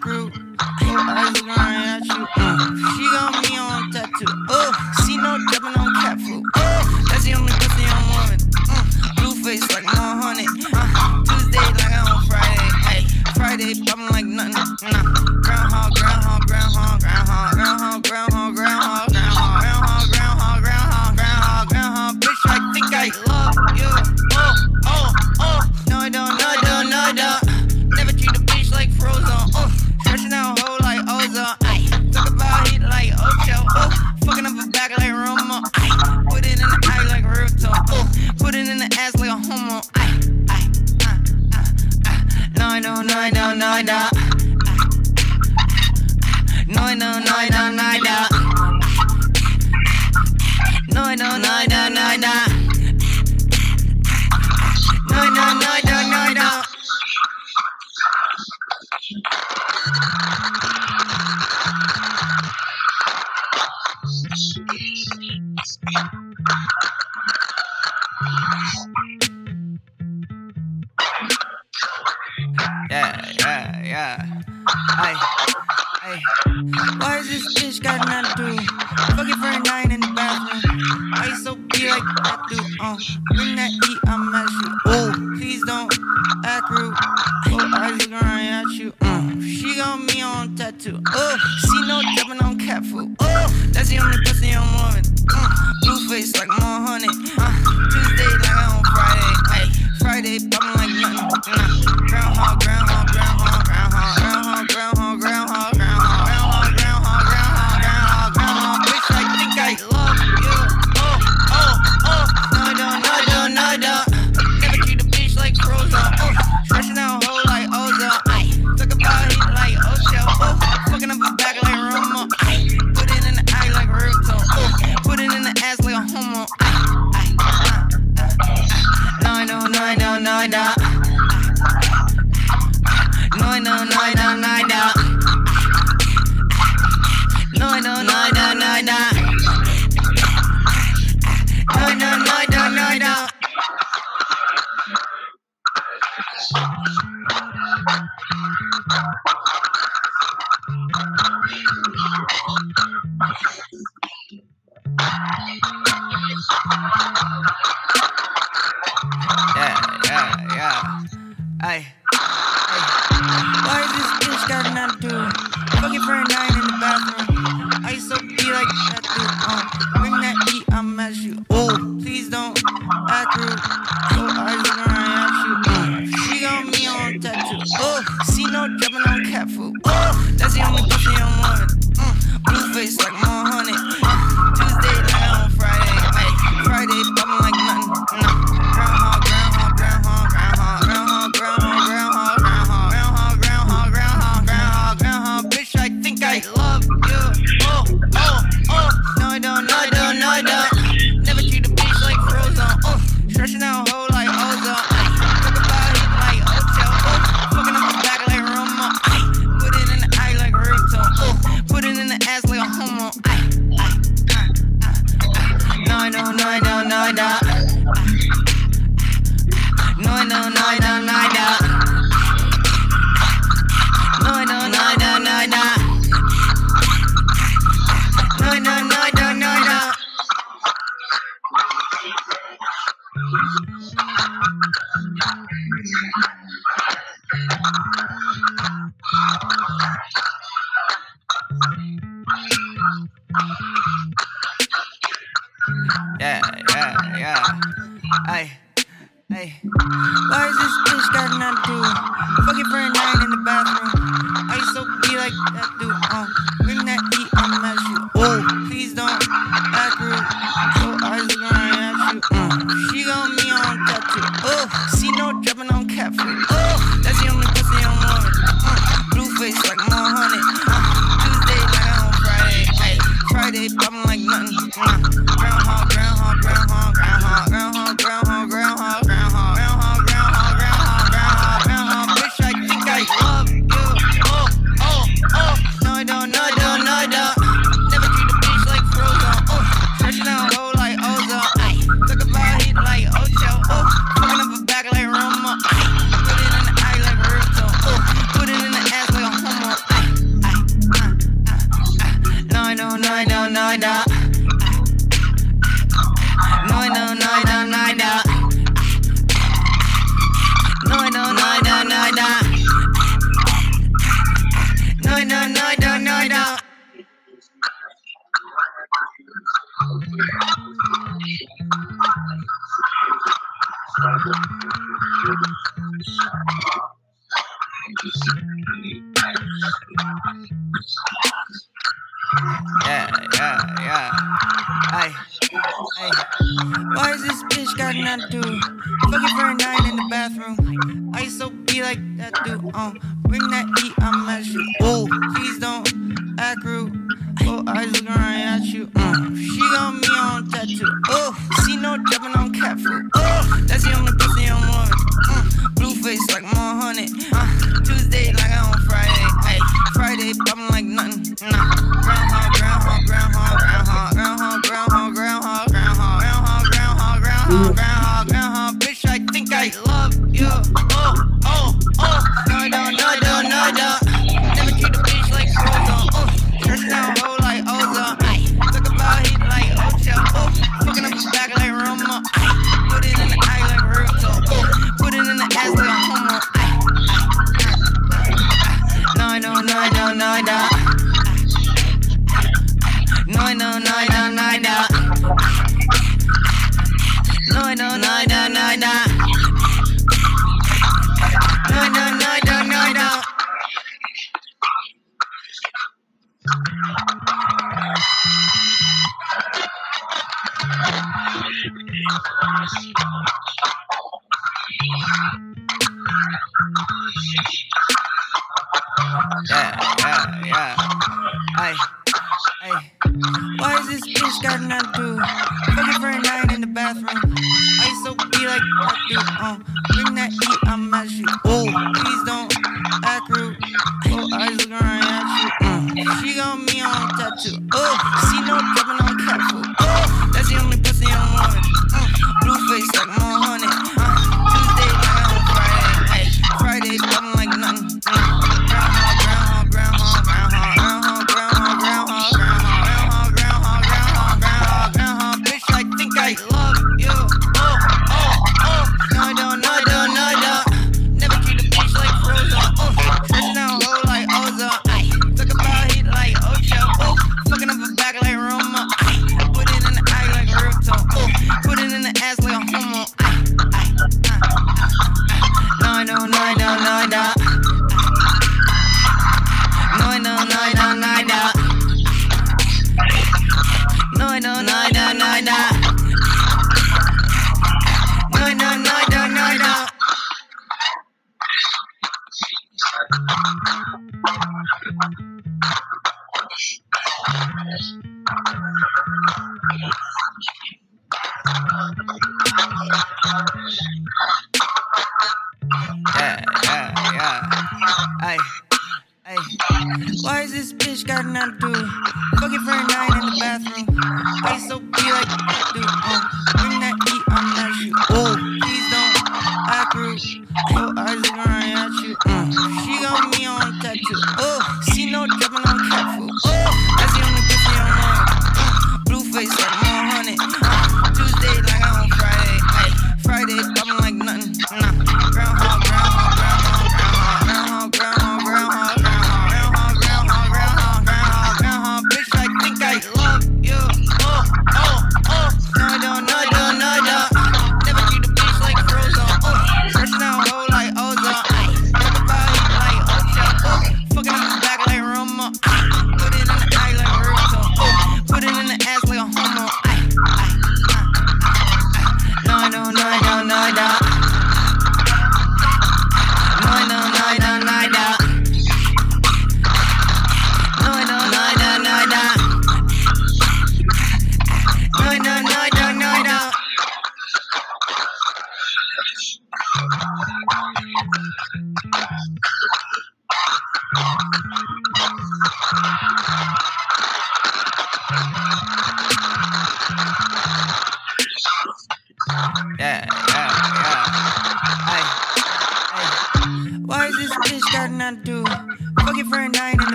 group. Her eyes are at you. Uh, she got me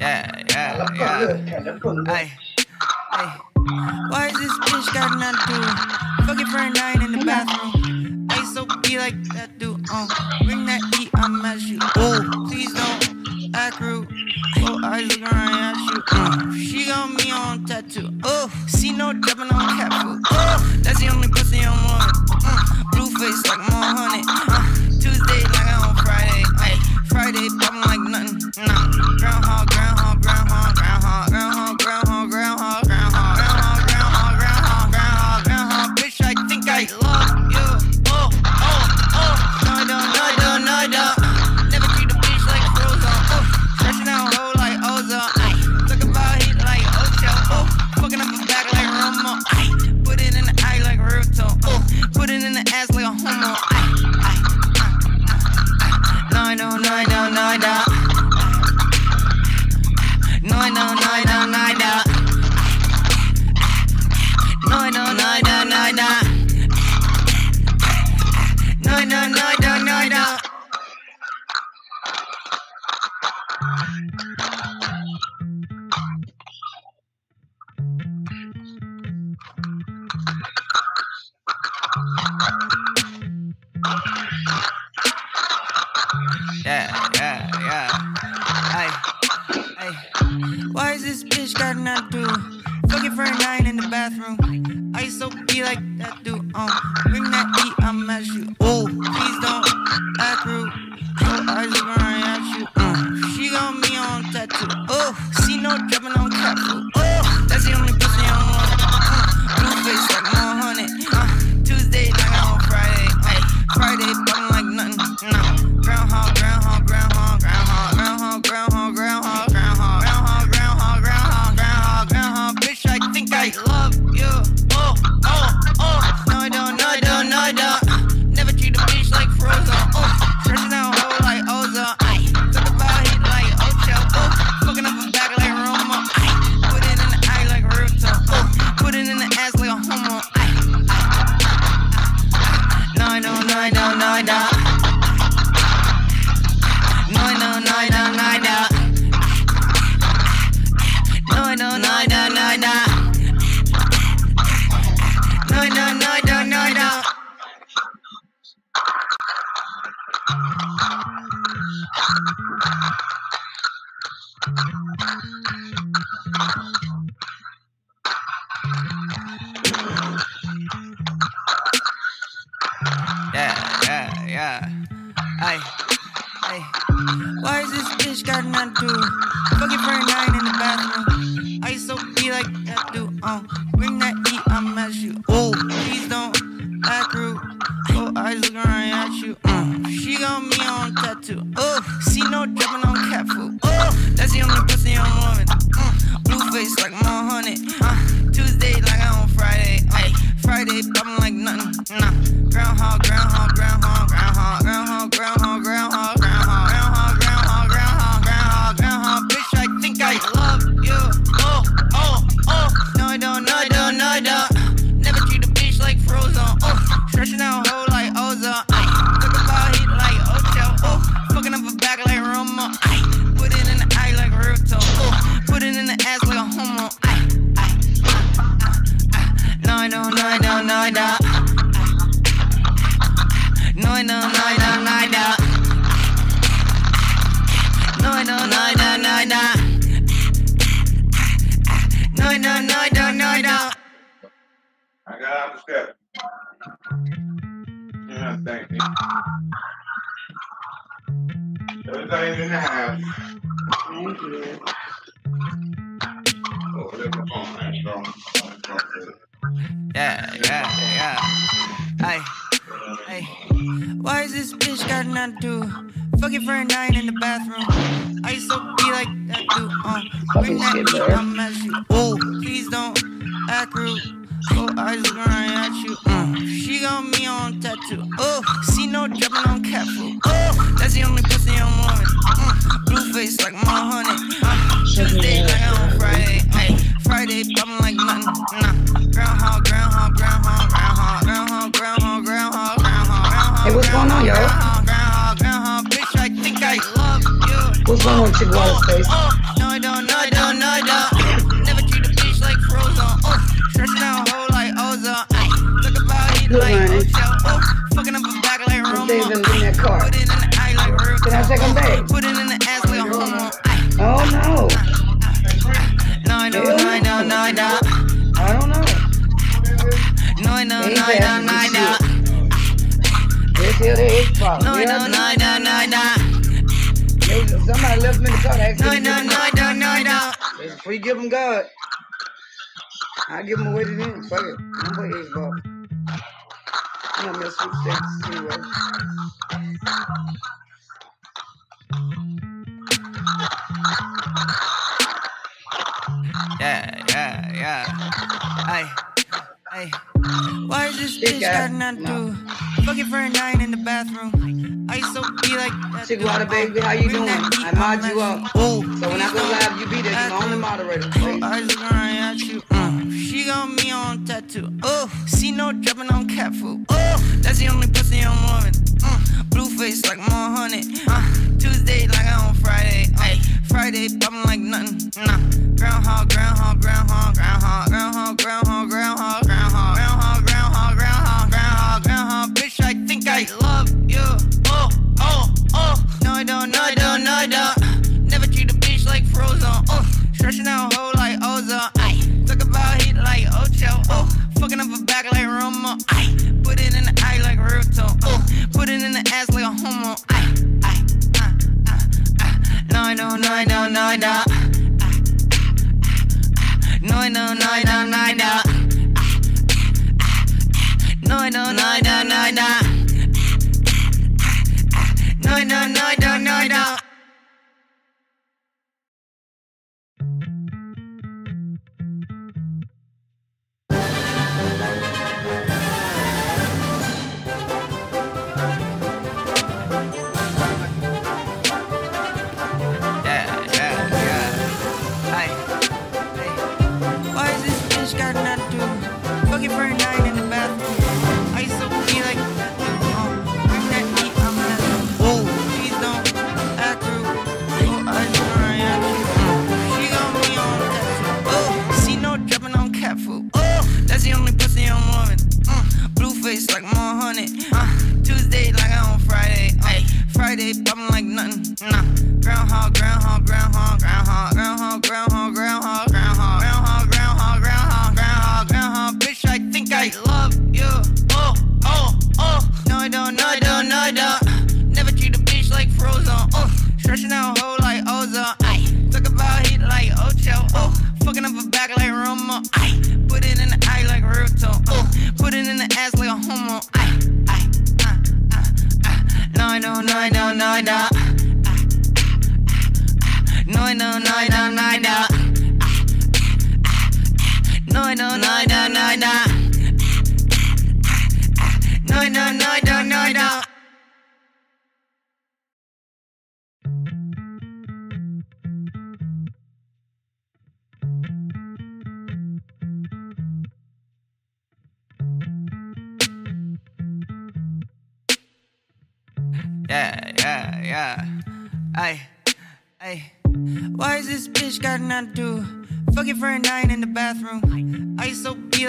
yeah, yeah, yeah. Hey, hey. Why is this bitch got nothing to do? Fucking for a in the bathroom. I so be like that dude. Oh, ring that E, I'm at you. Oh, please don't act rude. Oh, I look around at you. Oh, she got me on tattoo. Oh, see no dubbing on cat food. Oh, that's the only pussy I'm on. Mm, blue face like more honey. Uh, Tuesday, like I'm on Friday. Ay, Friday, popping like nothing. Groundhog no, no, no, no, no. No, no, no, no, no, no. No, no, no, no, no, no. Yeah, yeah, yeah. Hey. Why is this bitch gotta do? Fucking for a nine in the bathroom. I so be like that dude. Um, bring that E, I'm at you. Oh, please don't.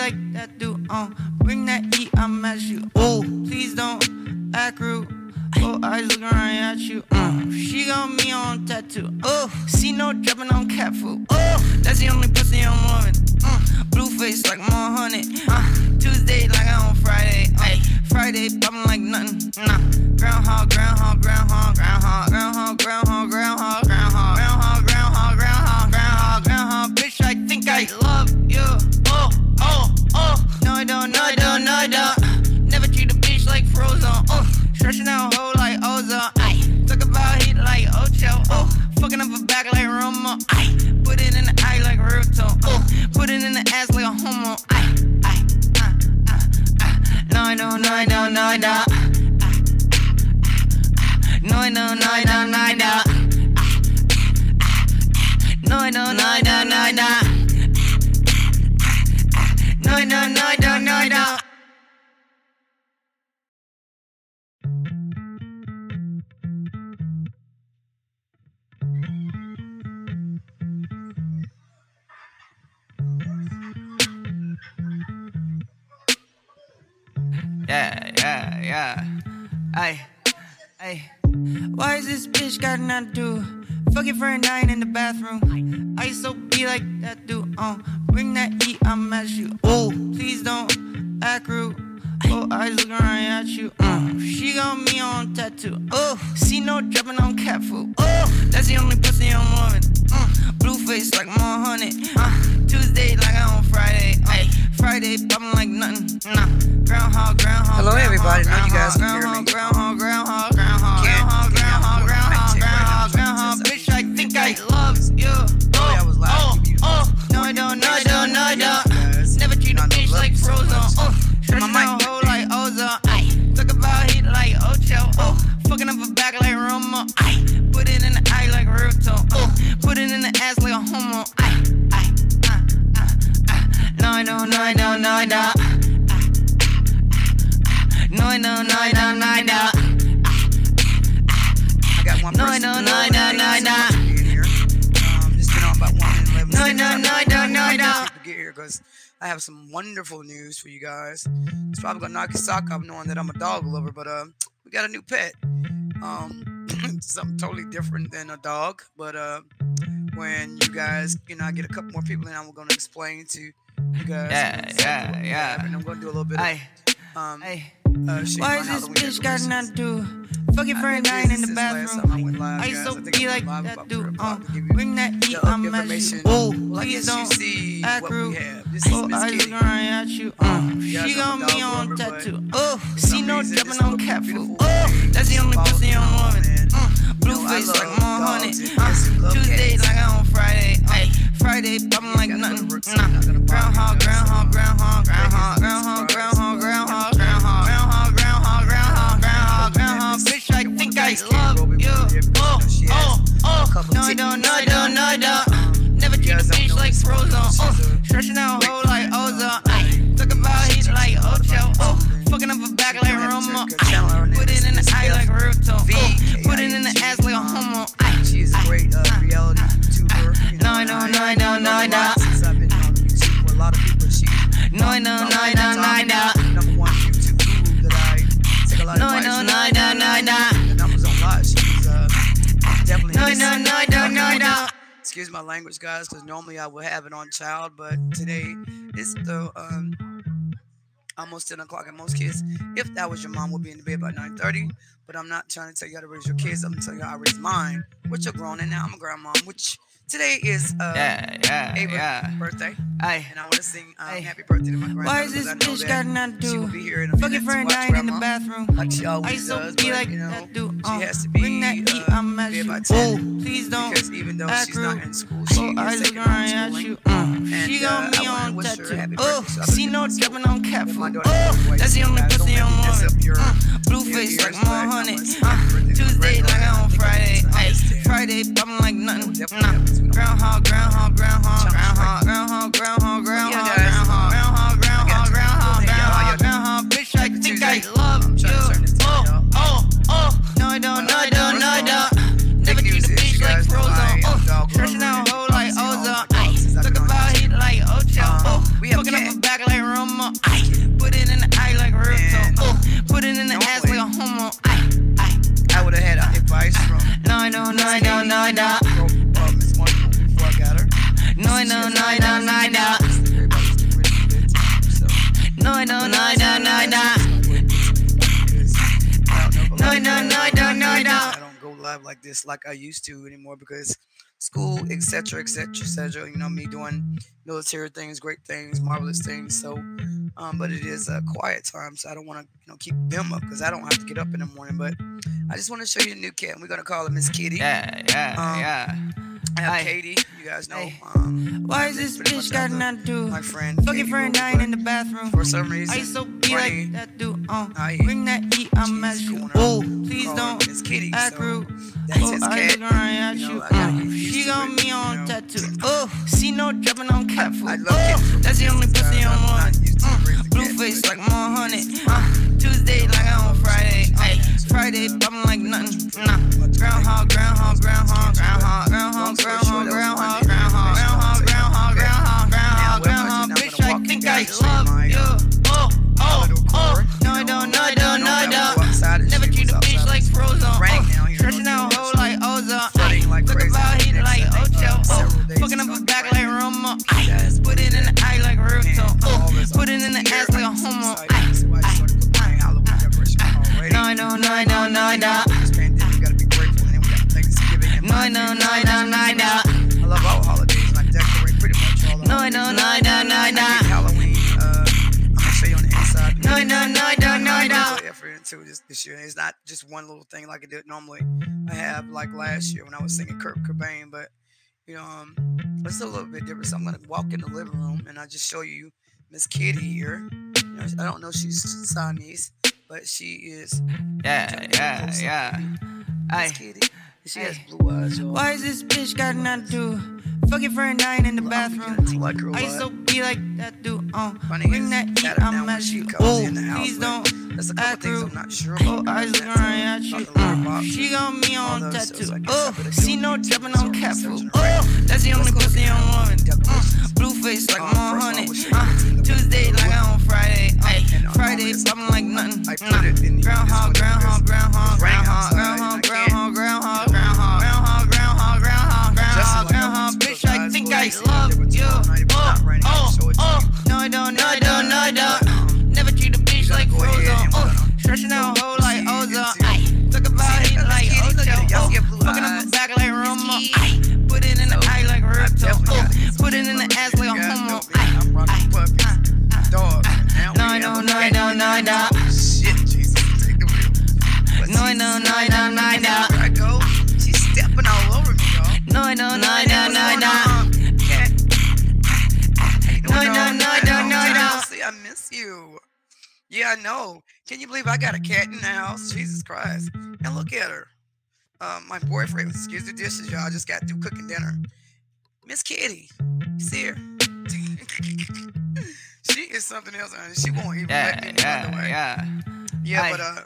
Like that dude. Uh, bring that heat, I'm at you. Oh, please don't act rude. Oh, eyes looking right at you. Uh, she got me on tattoo. Oh, see no dropping on cat food. Oh, that's the only pussy I'm loving. Uh, blue face like more honey. Uh, Tuesday like I'm on Friday. Ay, Friday popping like nothing. Nah, groundhog, groundhog, groundhog, groundhog, groundhog, groundhog, groundhog, groundhog, groundhog, groundhog, groundhog, groundhog, groundhog. Bitch, I think I love you. Oh, oh, No, I don't, no, I don't, no, I don't. Never treat a bitch like frozen. Oh, stretching out whole like ozone. Ay, talk about heat like Ocho. Oh, fucking up a back like Romo. Ay, put it in the eye like Ruto. Oh, put it in the ass like a homo. Ay, ay, ah, ah, ah. No, I don't, no, I don't, no, I don't. No, I don't, no, I don't, no. No, no, I don't, no, I don't. Yeah, yeah, yeah. Ay. Why is this bitch got nothing to do? Fuck your friend dying in the bathroom. I so be like that dude. Uh, bring that heat, I'm at you. Oh, please don't act rude. Oh, eyes looking right at you. Uh, she got me on tattoo. Oh, see no dropping on cat food. Oh, that's the only pussy I'm loving. Uh, blue face like more honey. Uh, Tuesday like I'm on Friday. Ay, Friday popping like nothing. Nah, groundhog, groundhog. Hello, everybody. Know you guys can hear me. groundhog, groundhog, groundhog, groundhog, groundhog, my groundhog, mic check right groundhog, now. groundhog. Bitch, I think I love you. Oh, I was loud. oh. No, I don't, no, I don't, no, I don't. Never treat a I bitch like frozen. Oh, My stretching mic out back whole there. like ozone. Ay, talk about heat like Ocho. Oh, fucking up a back like Romo. Ay, put it in the eye like Ruto. Oh, put it in the ass like a homo. Ah. No, no, no. No, I don't, no, I don't, no, I got one No, person. no, no, no, no, no. supposed to be in here. Um, Just been on about one and eleven. No, no, no, no, no, no. get here because I have some wonderful news for you guys. It's probably gonna knock your sock off knowing that I'm a dog lover, but uh, we got a new pet. Um, (laughs) something totally different than a dog, but uh, when you guys, you know, I get a couple more people in, I'm gonna explain to Yeah, yeah, yeah. And I'm gonna do a little bit of Ay, um, ay. Why is this bitch got not to do? Fuck your friend in the bathroom. I used to be like that dude. Bring that E on my shoe. Oh, please don't act rude. Oh, I just gonna at you. She got me on tattoo. Oh, see no jumping on cat food. Oh, that's the only pussy I'm loving. Mm, blue face like my honey. Uh, Tuesday like I'm on Friday. Ay, Friday poppin' like nothing. Nah, groundhog, groundhog, groundhog, groundhog, groundhog, groundhog, groundhog. I love you. Oh, oh, uh, oh. Uh, uh. No, I don't, no, I don't, no, I don't. Never treat a bitch like frozen. Oh, stretching out whole like ozone. Ay, talk about heat like Ocho. Oh, fucking up a back like Romo. Ay, put it in the eye like Ruto. Oh, put it in the ass like a homo. Ay, She is a great uh, reality YouTuber. You No, I don't, no, I don't, no, I a don't. Since I've been on YouTube a lot of people, she No, I don't, no, I don't, no, I don't. Number one YouTube guru that I take a lot of No, I don't, no, I don't, no, I don't. The numbers don't lie. She's definitely. No, no, no, no, no, no. Excuse my language, guys, because normally I would have it on child, but today it's the um almost 10 o'clock, and most kids, if that was your mom, would be in the bed by 9:30. But I'm not trying to tell you how to raise your kids. I'm telling you how I raise mine, which are grown, and now I'm a grandma. Which Today is uh yeah, yeah, Ava's yeah. birthday. Aye. And I want to sing um, happy birthday to my grandma. Why is this bitch got nothing to do? She will be here in a Fucking for a night in the bathroom. Like she always I used does, be but, like you know, that she has to be Bring that uh, heat, I'm at you. Ooh, please don't. Because even though she's not in school, oh, she oh, is taking at you. Uh, and, she gon' uh, oh, be on tattoo. Oh, see no dropping on cat food. Oh, that's the only pussy I'm on. Uh, Blue face like my honey. Tuesday like on Friday. Friday, bumping like nothing. Nah. Groundhog, groundhog, groundhog, groundhog, groundhog, groundhog, groundhog, groundhog, groundhog, groundhog, groundhog, groundhog, bitch, I think I love you. Oh, oh, oh, no, I don't, no, I don't, no, I don't. Never treat a bitch like frozen. Oh, stretching out hole like ozone. Ay, talk about heat like Ocho. Oh, fucking up a back like Romo. Ay, put it in the eye like Ripto. Oh, put it in the ass like a homo. Ay, ay. I would have had advice from. No, I don't, no, I don't, no, I don't. I don't, no, no. No, no, I don't, no, I don't. No, no, no, I don't, no, I don't. Go live like this like I used to anymore because school, etc., etc., etc. You know, me doing military things, great things, marvelous things. So, um, but it is a quiet time, so I don't want to, you know, keep them up because I don't have to get up in the morning. But I just want to show you the new cat. and We're gonna call her Miss Kitty. Yeah, yeah, Um, yeah. I Aye. Katie. You guys know. Um, Why is this bitch got nothing to do? my friend. Fucking friend dying in the bathroom. For some reason, I used to be like that dude. Uh, Aye. bring that heat, I'm at you. Oh, please don't Miss Kitty. act so rude. That's oh, his I cat. around at You you. know, Uh, she got it, me you on know. tattoo. Oh, see no dropping on cat food. I love Oh, cat that's the only pussy I'm on not one. used to Uh, raising blue cats, face like more honey. Uh, Tuesday like I on Friday. Ay, Friday bumping like nothing. Nah, groundhog, groundhog, groundhog, groundhog, groundhog, groundhog, groundhog, groundhog, groundhog, groundhog, groundhog, groundhog, groundhog. Bitch, I think I love you. Oh, oh, oh. No, I don't, no, I don't, no, I don't. Never treat a bitch like Frozen. Oh, stretching out whole like Ozone. Look about heat like Ocho. Oh, fucking up a back like Put it in the eye like Ruto. Oh, put it in the ass like a homo. Ay, ay, ay. No, I don't, no, no, No, no, no, I love all holidays and I decorate pretty much all the No, no, no, I I get don't. Halloween. Uh, I'm gonna show you on the inside. No, no, no, a don't. little effort into this this year. It's not just one little thing like I did normally. I have like last year when I was singing Kurt Cobain, but you know, um, it's a little bit different. So I'm gonna walk in the living room and I'll just show you Miss Kitty here. You know, I don't know if she's Siamese, but she is Yeah, yeah, yeah. Miss Ay. Kitty. She has blue eyes, y'all. Why is this bitch got nothing to do? Fucking friend dying in the Well, I'm bathroom. like her a I used to be like that dude. Uh, Funny bring is, that heat, got it now I'm when at you. comes Oh, in please don't. There's a couple act things. I'm not sure Oh, eyes looking right at you. about Uh, she got me on so tattoo. Oh, it's a bit of see no so on cat food. Oh, that's the only pussy on woman. decorations. Uh, blue face like uh, of all, honey. you Uh, what's in the Tuesday like I'm on Friday. Ay, Friday it's like nothing. Nah. it in the- Groundhog, groundhog, groundhog, groundhog, outside and I groundhog, groundhog, groundhog, groundhog, groundhog, groundhog, groundhog, groundhog, groundhog. Bitch, I think I love if there was you. tomorrow night, but not Oh, oh, Show it to oh. you. No, I don't, no, I don't, no, I don't. niner. Shit, Jesus, take the wheel. Niner, niner, niner. There I go. She's stepping all over me, y'all. See, I miss you. Yeah, I know. Can you believe I got a cat in the house? Jesus Christ. And look at her. Uh, my boyfriend, excuse the dishes, y'all. I just got through cooking dinner. Miss Kitty. See her. (laughs) she is something else, honey. She won't even let me Yeah, know the yeah, way. yeah. Yeah, but uh,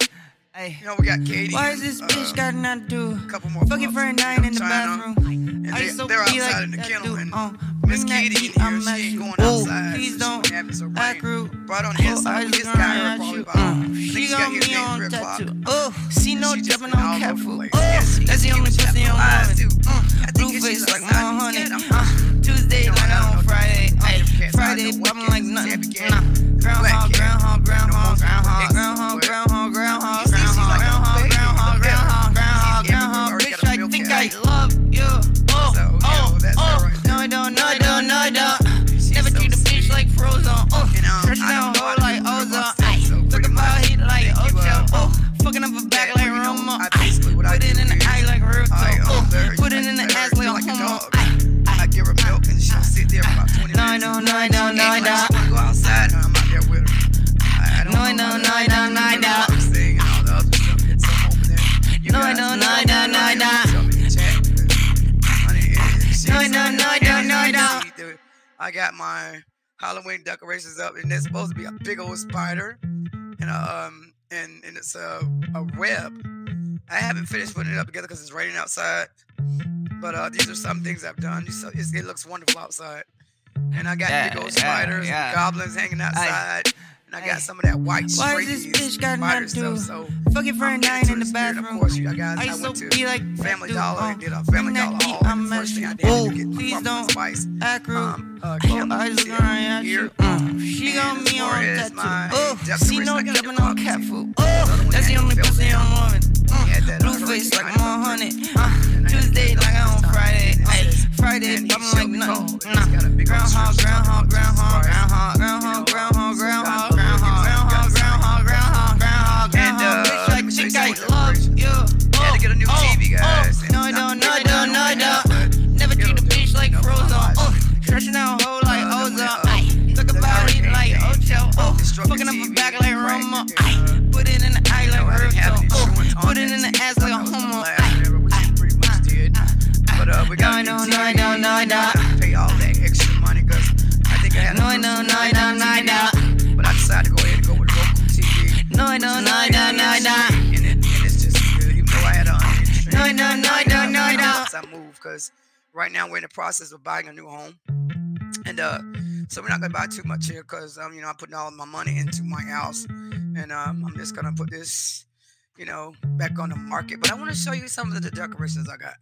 Hey, you know, we got Katie. why is this uh, bitch got nothing to do? a couple more Fucking friend you dying in the China, bathroom. And they, to they're outside like in the kennel, and Uh, Miss Kitty in I'm here, she ain't going Oh, outside. please don't happens act rain. rude. Brought on the Oh, inside. eyes We just looking got right her at probably about. Uh, think she got me on tattoo. Oh, see no jumping on cat food. Oh, that's the only pussy blue on eyes, woman. too. Uh, I think blue if face like Siamese honey. Uh, Tuesday like on Friday. the Ay, different cats. I Friday bumping like nothing. Nah. Groundhog, groundhog, groundhog, groundhog, groundhog, groundhog, groundhog, You see, she's groundhog, groundhog, groundhog, Look at her. groundhog, groundhog, She's everywhere. groundhog. Already Bitch, I think. I love you no, don't, no. Never treat a bitch like frozen. Oh, touchdown hard like ozone. Uh. Look about heat like Ocho. Oh, fucking up a back like Romo. Uh. Put it in the eye like Ruto. Oh, put it in the ass like a homo. I give her milk and she'll sit there about 20 minutes. No, no, no, no, no, no. Go outside and I'm out there with her. No, no, no, no, no. No, no, no, no, no, no. I got my Halloween decorations up, and there's supposed to be a big old spider, and a, um, and and it's a a web. I haven't finished putting it up together because it's raining outside. But uh, these are some things I've done. So it looks wonderful outside. And I got Yeah, big old yeah, spiders yeah. and goblins hanging outside. And I got hey. some of that white Why is this bitch got nothing to do? So Fucking for a night in the, bathroom. Of course, you guys I, I went to be like Family dude, Dollar and did a Family Dollar haul. I'm the first thing I did Whoa, get please don't spice. accurate. Um, uh, I just gonna ask you. Mm. She got me on tattoo. Oh, she know that I'm on cat food. Oh, that's the only pussy I'm loving. Blue face like I'm on honey. Tuesday like I'm on Friday pray that it don't like nothing. Nah. Groundhog, groundhog, groundhog, groundhog, groundhog, groundhog, groundhog, groundhog, groundhog, groundhog, groundhog, And uh, bitch, like think I love you. Had. No, no, no, no, no, no. Never treat a bitch like Frozen. Oh, stretching out whole like ozone. Talk about it like Ocho. Oh, fucking up a back like Romo. Put it in the eye like Roberto. Oh, put it in the ass like a homo up. We got no, no, no, no, no, no. Pay all that extra money, cause I think I had no, no, no, no, no, no. But I decided to go ahead and go with local TV. No, no, no, no, no, no. No! it, and it's just good, even though I had a hundred. No, no, no, no, no, no. I move, cause right now we're in the process of buying a new home, and uh. So we're not gonna buy too much here, cause um, you know, I'm putting all of my money into my house, and um, I'm just gonna put this, you know, back on the market. But I want to show you some of the decorations I got.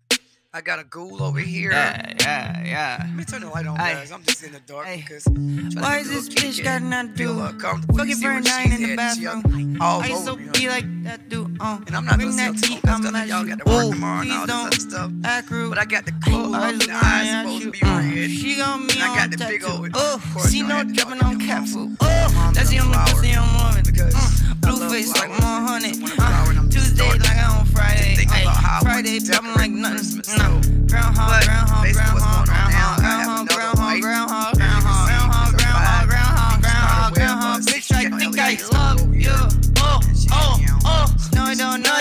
I got a ghoul over mm, here. Yeah, yeah, yeah. Let me turn the light on, Aye. guys. I'm just in the dark Aye. because. Why is this bitch got nothing to do? Fucking burn nine in the bathroom. All I used to be like that dude. Uh, and I'm not gonna that tea, I'm not y'all got to work oh, tomorrow and all this other stuff. Accurate. But I got the cool oh, eyes supposed to be red. She got me and I got the big old. Oh, she no dropping on capsule. Oh, that's the only pussy I'm loving. Because. Mm. Blue face like more honey. Uh, Tuesday like I on Friday. Ay, Friday bumping like nothing. Nah. Groundhog, groundhog, groundhog, groundhog, groundhog, groundhog, groundhog, groundhog, groundhog, groundhog, groundhog, groundhog. Bitch, I think I love you. Oh, oh, oh. No, I don't know.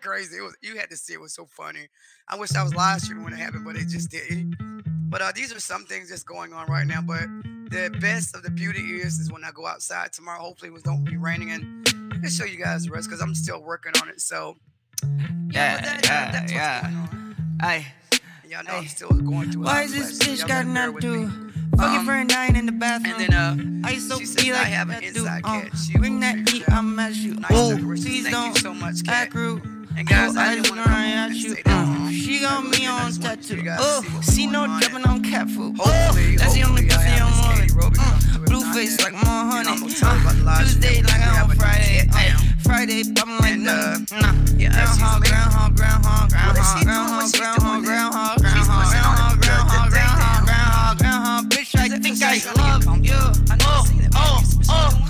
crazy. It was you had to see. It was so funny. I wish I was live streaming when it happened, but it just didn't. But uh, these are some things that's going on right now. But the best of the beauty is is when I go outside tomorrow. Hopefully, it don't be raining, and I can show you guys the rest because I'm still working on it. So yeah, yeah, that, yeah. That's yeah. Y'all know Aye. I'm still going through. Why is this bitch got nothing to? Fucking um, for a um, nine in the bathroom. And then uh, I used to she be like, I have an inside um, dude. cat. She bring that heat, I'm at you. Nice oh, please don't so much, cat. Act rude. And guys, I just wanna come at you. She got me on tattoo. Oh, see no dropping on cat food. Oh, that's the only pussy I'm on. Uh, blue face like more honey. Tuesday like uh, I'm on Friday. Uh, Friday popping like nothing. Nah, groundhog, groundhog, groundhog, groundhog, groundhog, groundhog, groundhog, groundhog, groundhog, groundhog, groundhog, groundhog, groundhog. Bitch, I think I love you. Oh, oh, oh.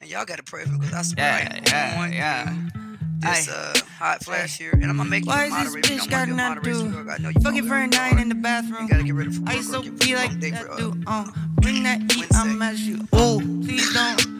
And y'all gotta pray for because I swear yeah, I yeah, yeah. This uh, hot flash here, and I'm gonna make you Why a moderator. Why is this bitch got nothing to do? I Fucking for a nine in the bathroom. You gotta get rid of. I used to be like that uh, dude. Uh, bring that E, I'm at you. Oh, please don't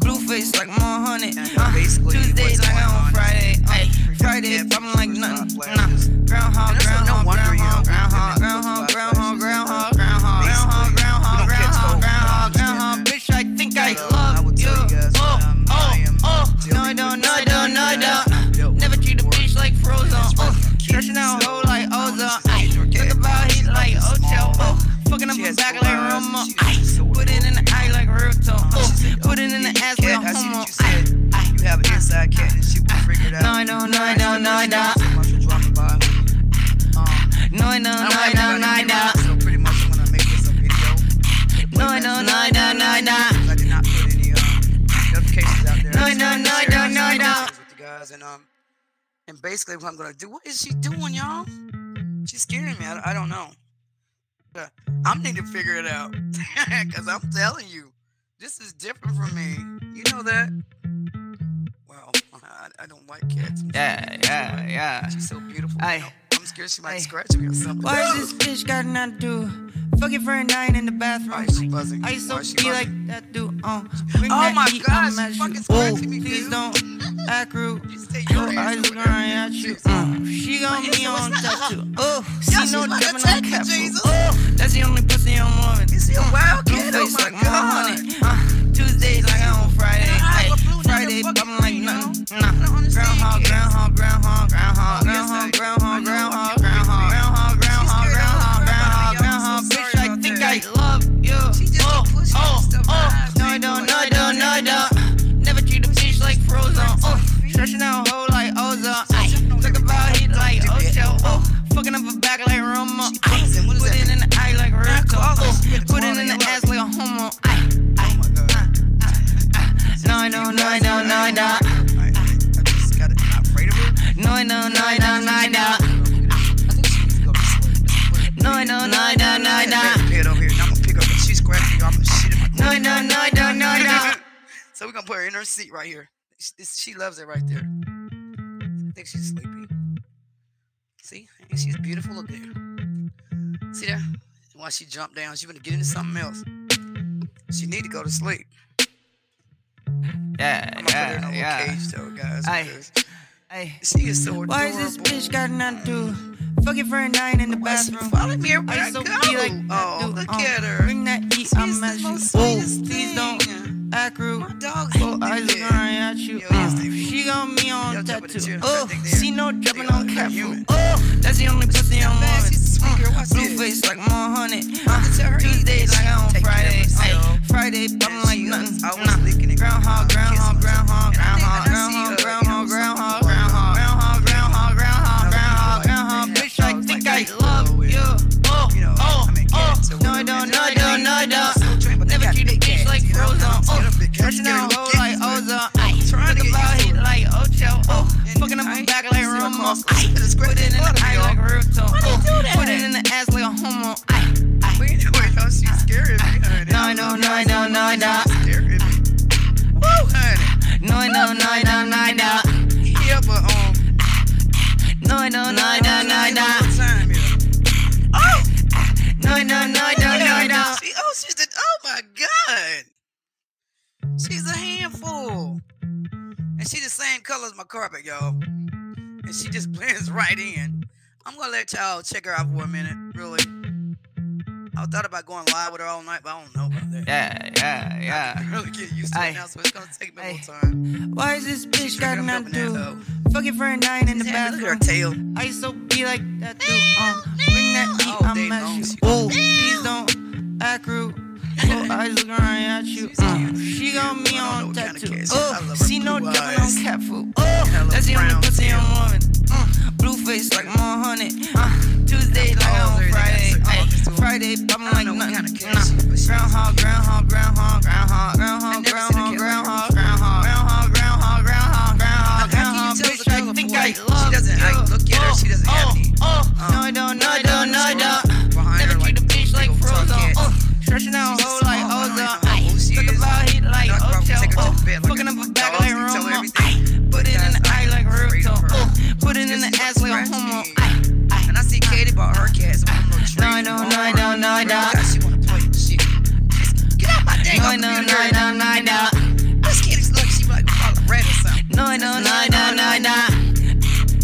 blue face like 100. And Uh, basically Tuesdays what's like going on on Friday. is- Ay, Pretty Friday, heavy I'm like first nothing. round Nah. players. Groundhog, And it's no groundhog, wonder, you know, groundhog, women groundhog, go through groundhog, our groundhog, flashes groundhog, and, uh, groundhog, groundhog, basically, we don't catch groundhog, cold. groundhog, Understand groundhog. Bitch, I think I uh, I love you. you Oh, um, oh, oh. No, I don't, no, I don't, fucking up She her has back full like eyes. Romo. She's Ay, so put it in the eye like. Uh, Oh, she said, put it in the ass I see homo. you have an inside cat and she will figure it out. No, no, no, I don't. So much for dropping by. Um, No, don't, no, I don't, no, I don't. So pretty much I'm gonna make this a video. No, don't, no, I don't, no, I did not put any um, notifications out there. No, no, no, I share don't, no, some don't. With you guys and um, and basically what I'm gonna do. What is she doing, y'all? She's scaring me. I, I don't know. I'm need to figure it out (laughs) because I'm telling you, this is different from me. You know that. Well, I, I don't like cats. I'm Yeah, yeah, yeah. She's so beautiful. You know. I'm scared she might Aye. scratch me or something. Why is this bitch got nothing to do? Fuck your friend dying in the bathroom. Why she? I used to is be like that dude. Uh, bring Oh that my heat, gosh, I'm you. fucking Oh, me, please dude. don't act rude. Your eyes ass looking over there. right at you. Uh, she got me on tattoo. Oh, Yo, see she's no about to jumping attack on me, cat food. Jesus. Oh, that's the only pussy I'm loving. Is he a wild kid? Oh face my like god. 100. Uh, Tuesdays like I'm on Friday. Yeah, I Ay, have a blue Friday, fucking bumping like nothing. Nah. Groundhog, groundhog, groundhog, groundhog, groundhog, groundhog, groundhog, groundhog, stretching out whole like ozone. Ay, talk about heat like Ocho. Oh, fucking up her back like does put it in the eye like. Oh, better put it in the ass like a homo. Ay, Oh ay, my god. no, no, no. No, no, no, to sleep. No, I don't, no, I don't, no, I don't. Head over here. I'm gonna pick up. She's scratching me, I'm gonna shit in my No, no, don't, no, I don't. So we're gonna put her in her seat right here. She, loves it right there. I think she's sleepy. See, and she's beautiful. Look there. See there? While she jumped down, she's gonna get into something else. She need to go to sleep. Yeah, I'm gonna put a yeah, yeah. cage though, guys. Because Hey, she is so adorable. why is this bitch got nothing to do? Fuck your friend dying in the Why bathroom. following me everywhere I I used go? like that oh, look uh, at her. Bring that heat, She's I'm the most sweetest please don't thing. act rude. My dog's Oh, eyes right at you. Yo, Uh, yes, they be. she got me on Yo, jump in the tattoo. Oh, see no jumping on food. Oh, that's the only pussy I'm Bad, loving. she's a sweet girl. Watch Blue face like 100. have to tell her Tuesdays like I'm on Take care of Friday. Ay. Friday, bumping like uh, nothing. Nah. licking it. Groundhog, groundhog, groundhog, I groundhog, I uh, groundhog, groundhog, groundhog, groundhog, groundhog, groundhog, groundhog, groundhog, groundhog. Bitch, I think I love you. Oh, oh, I oh. No, I don't, no, I don't, scared of big cats. stretching Scared out little like ozone. Trying to get about used to heat it. like Ocho. Oh, fucking up her back like Romo. across the Ay, street, it's put it in the eye like Ruto. Why they Oh, do that? put it in the ass like a homo. Ay. But anyway, y'all, scaring me. No, no, no. She's scaring me. Woo, honey. No, I don't, no, no, Yeah, but um, No, no, no, don't. time here. Oh, No, no, no, She's a handful, and she the same color as my carpet, y'all. And she just blends right in. I'm gonna let y'all check her out for a minute, really. I thought about going live with her all night, but I don't know about that. Yeah, yeah, I yeah. really get used to it now, so it's gonna take me a Aye. time. Why is this bitch She's got nothing to do? that hoe. Fuck your friend dying in the happy. Look at her tail. I used to be like that too. Uh, bring that heat, Oh, I'm at you. Oh, please don't act rude. Oh, eyes looking right at you. Uh, she got me I on what kind of tattoo. she Oh, see no eyes. on cat food. Oh, that's the only pussy. I'm loving. Uh, blue face like 100. Uh, Tuesday like Oh, on there, they got Friday. Ay, 'em. Friday, I like don't know what nothing. kind of cat she is, Nah. Groundhog, groundhog, groundhog, groundhog, groundhog, never seen a groundhog, groundhog, groundhog, groundhog, groundhog, groundhog, groundhog, you groundhog. Bitch, I think I like- she doesn't- you. like, look at her, she doesn't have oh, Oh, um, no, I don't, no, I don't, no, I don't. Put it in the eye like of. Oh, put it in the ass like a homo. ay. And I see Katie bought her cats one of them little trees. No, I don't, no, I don't, no, She wanna play shit. Get out my dang No, I don't, no, no, I don't. This she like a rat or something. No, I don't, no, no,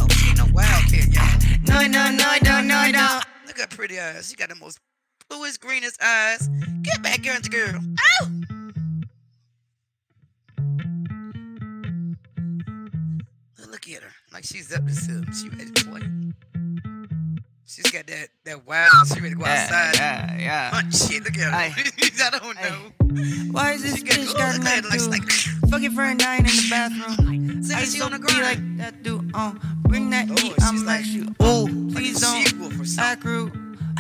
Oh, she ain't no wild cat, y'all. No, I don't, no, no, Look at her pretty eyes. She got the most bluest, greenest eyes. Get back here, girl. Ow! She's up to something. She ready to play. She's got that that wild. She ready to go outside. Yeah, yeah, Hunt shit. Look at her. Aye. (laughs) I don't know. Why is this She bitch got. Like, like? Fucking friend dying in the bathroom. (laughs) Say I she used on to the be grind. like that dude. Uh, bring that Oh, heat. I'm like- like you. Oh, please a don't act rude.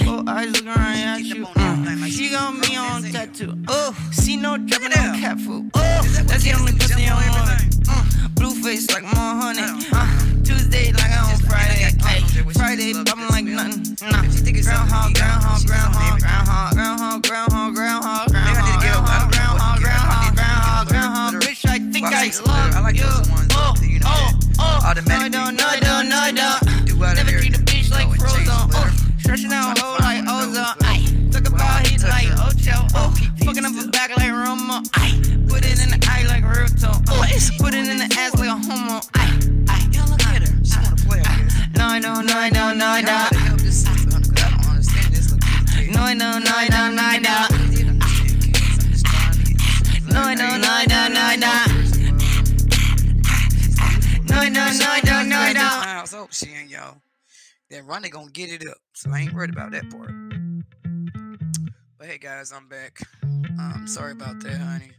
Oh, eyes looking right at She you. getting up on everything Uh, like she got me on tattoo. Oh, see no dripping on cat food. Oh, that's the only pussy on on Uh, blue face like more honey. Oh. Uh, Tuesday like I on Friday. I Ay, condoms there, which she Friday just love bumming this like nothing. Nah. If she think it's something Groundhog, groundhog, groundhog, groundhog, groundhog, groundhog, groundhog, Maybe I need to get her- I groundhog, don't groundhog, to get her. I need to groundhog, groundhog, groundhog. better- Bitch, I think I I love I you. Oh, that, you know, oh, oh. No, no, no, no, no. do out of Never treat a bitch like Oh, Frozen. Oh, stretching out Oh, fucking up a back like Romo. Ay, put it in the eye like Ruto. Uh, oh, put it in the ass like a homo. Ay, ay. Yeah, look at her. She wanna play, I guess. No, no, no, no, no, Y'all no. gotta help this sister, honey, 'cause I don't understand this little kid. No, no, no, no, no, no. I did understand kids. I'm just trying to get this. No, no, no, no, no, no. No, no, no, no, no, no. House. Oh, she ain't y'all. Then Ronnie gonna get it up, so I ain't worried about that part. But hey, guys, I'm back. Um, sorry about that, honey.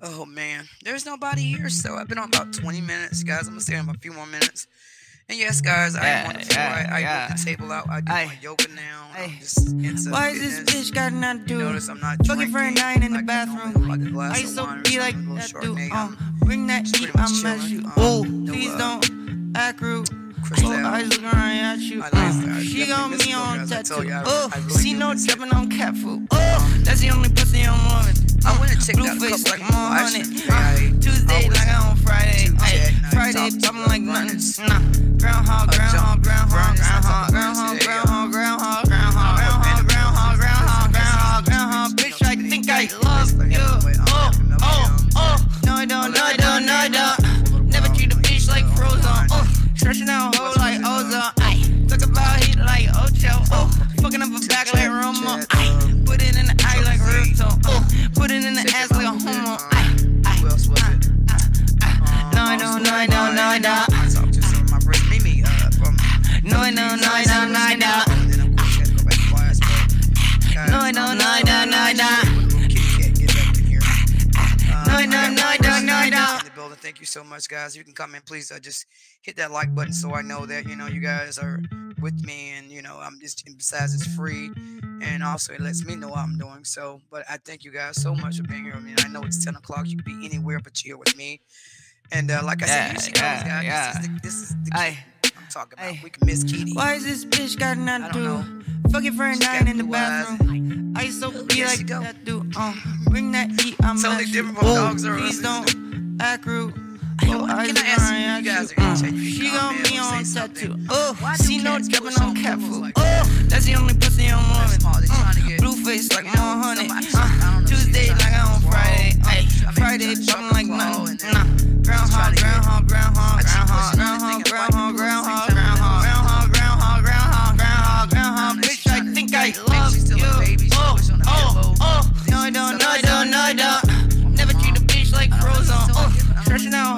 Oh man, there's nobody here, so I've been on about 20 minutes, guys. I'm gonna stay on a few more minutes. And yes, guys, I am on the Yeah, I, I yeah. the table out. I do Aye. my yoga now. I'm just into Why is this bitch got nothing to do? notice I'm not Fucking drinking friend dying in the like I bathroom. like a glass I used to be like a that dude. Um, bring that heat, I'm at chilling. you. Um, Oh, no, please uh, don't act rude. Crystal. Well, eyes looking right at you. Uh, she got me on tattoo. Oh, see no stepping on cat food. Oh, that's the only pussy I'm loving. I wanna uh, check Blue out a couple like more on it. Tuesday like on Friday. Friday, talking like nothing. Nah, groundhog, groundhog, groundhog, groundhog, groundhog, groundhog, groundhog. No, no, no, no, no, no. And then of course, had to go back to class, but, guys, No, no, no, no, no, no. when little kitty cat get back in here. No, I no, no, no, no, night no. In the building. Thank you so much, guys. You can come in, please. Uh, just hit that like button so I know that you know you guys are with me, and you know I'm just. Besides, it's free, and also it lets me know what I'm doing. So, but I thank you guys so much for being here. I mean, I know it's 10 o'clock. You could be anywhere, but you're here with me. And uh, like I said, Yeah, here she goes, yeah, guys. yeah. This is the, this is the Ay, I'm talking about. Ay. We can miss Kitty. why is this bitch got nothing to do? Fucking friend She dying in the bathroom. I used to be like that dude. Um, bring that heat, I'm Totally different from dogs or Please don't act rude. Oh, eyes can I ask you, you guys are Uh, irritating. She You got come in me on tattoo. Oh, see no dripping on cat food. Oh, that's the only pussy I'm small. They Uh, trying to get- Blue face like more honey. Uh, I don't Tuesday like I on. Friday. Ay, Friday trying to something sharp like nothing. Nah, groundhog, groundhog, groundhog, groundhog, groundhog, groundhog, groundhog, at the same time. groundhog, groundhog, groundhog, groundhog, groundhog, groundhog. Bitch, I think I love she's still a you. Oh, push on the oh, oh. No, she no, suck no, no, thumb. no, no. From Never treat a bitch like I don't Frozen. Oh. Stretching out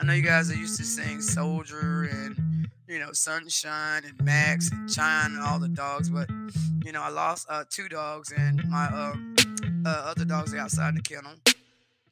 I know you guys are used to saying Soldier and you know Sunshine and Max and Chine and all the dogs, but you know I lost uh, two dogs and my um, uh, other dogs are outside the kennel.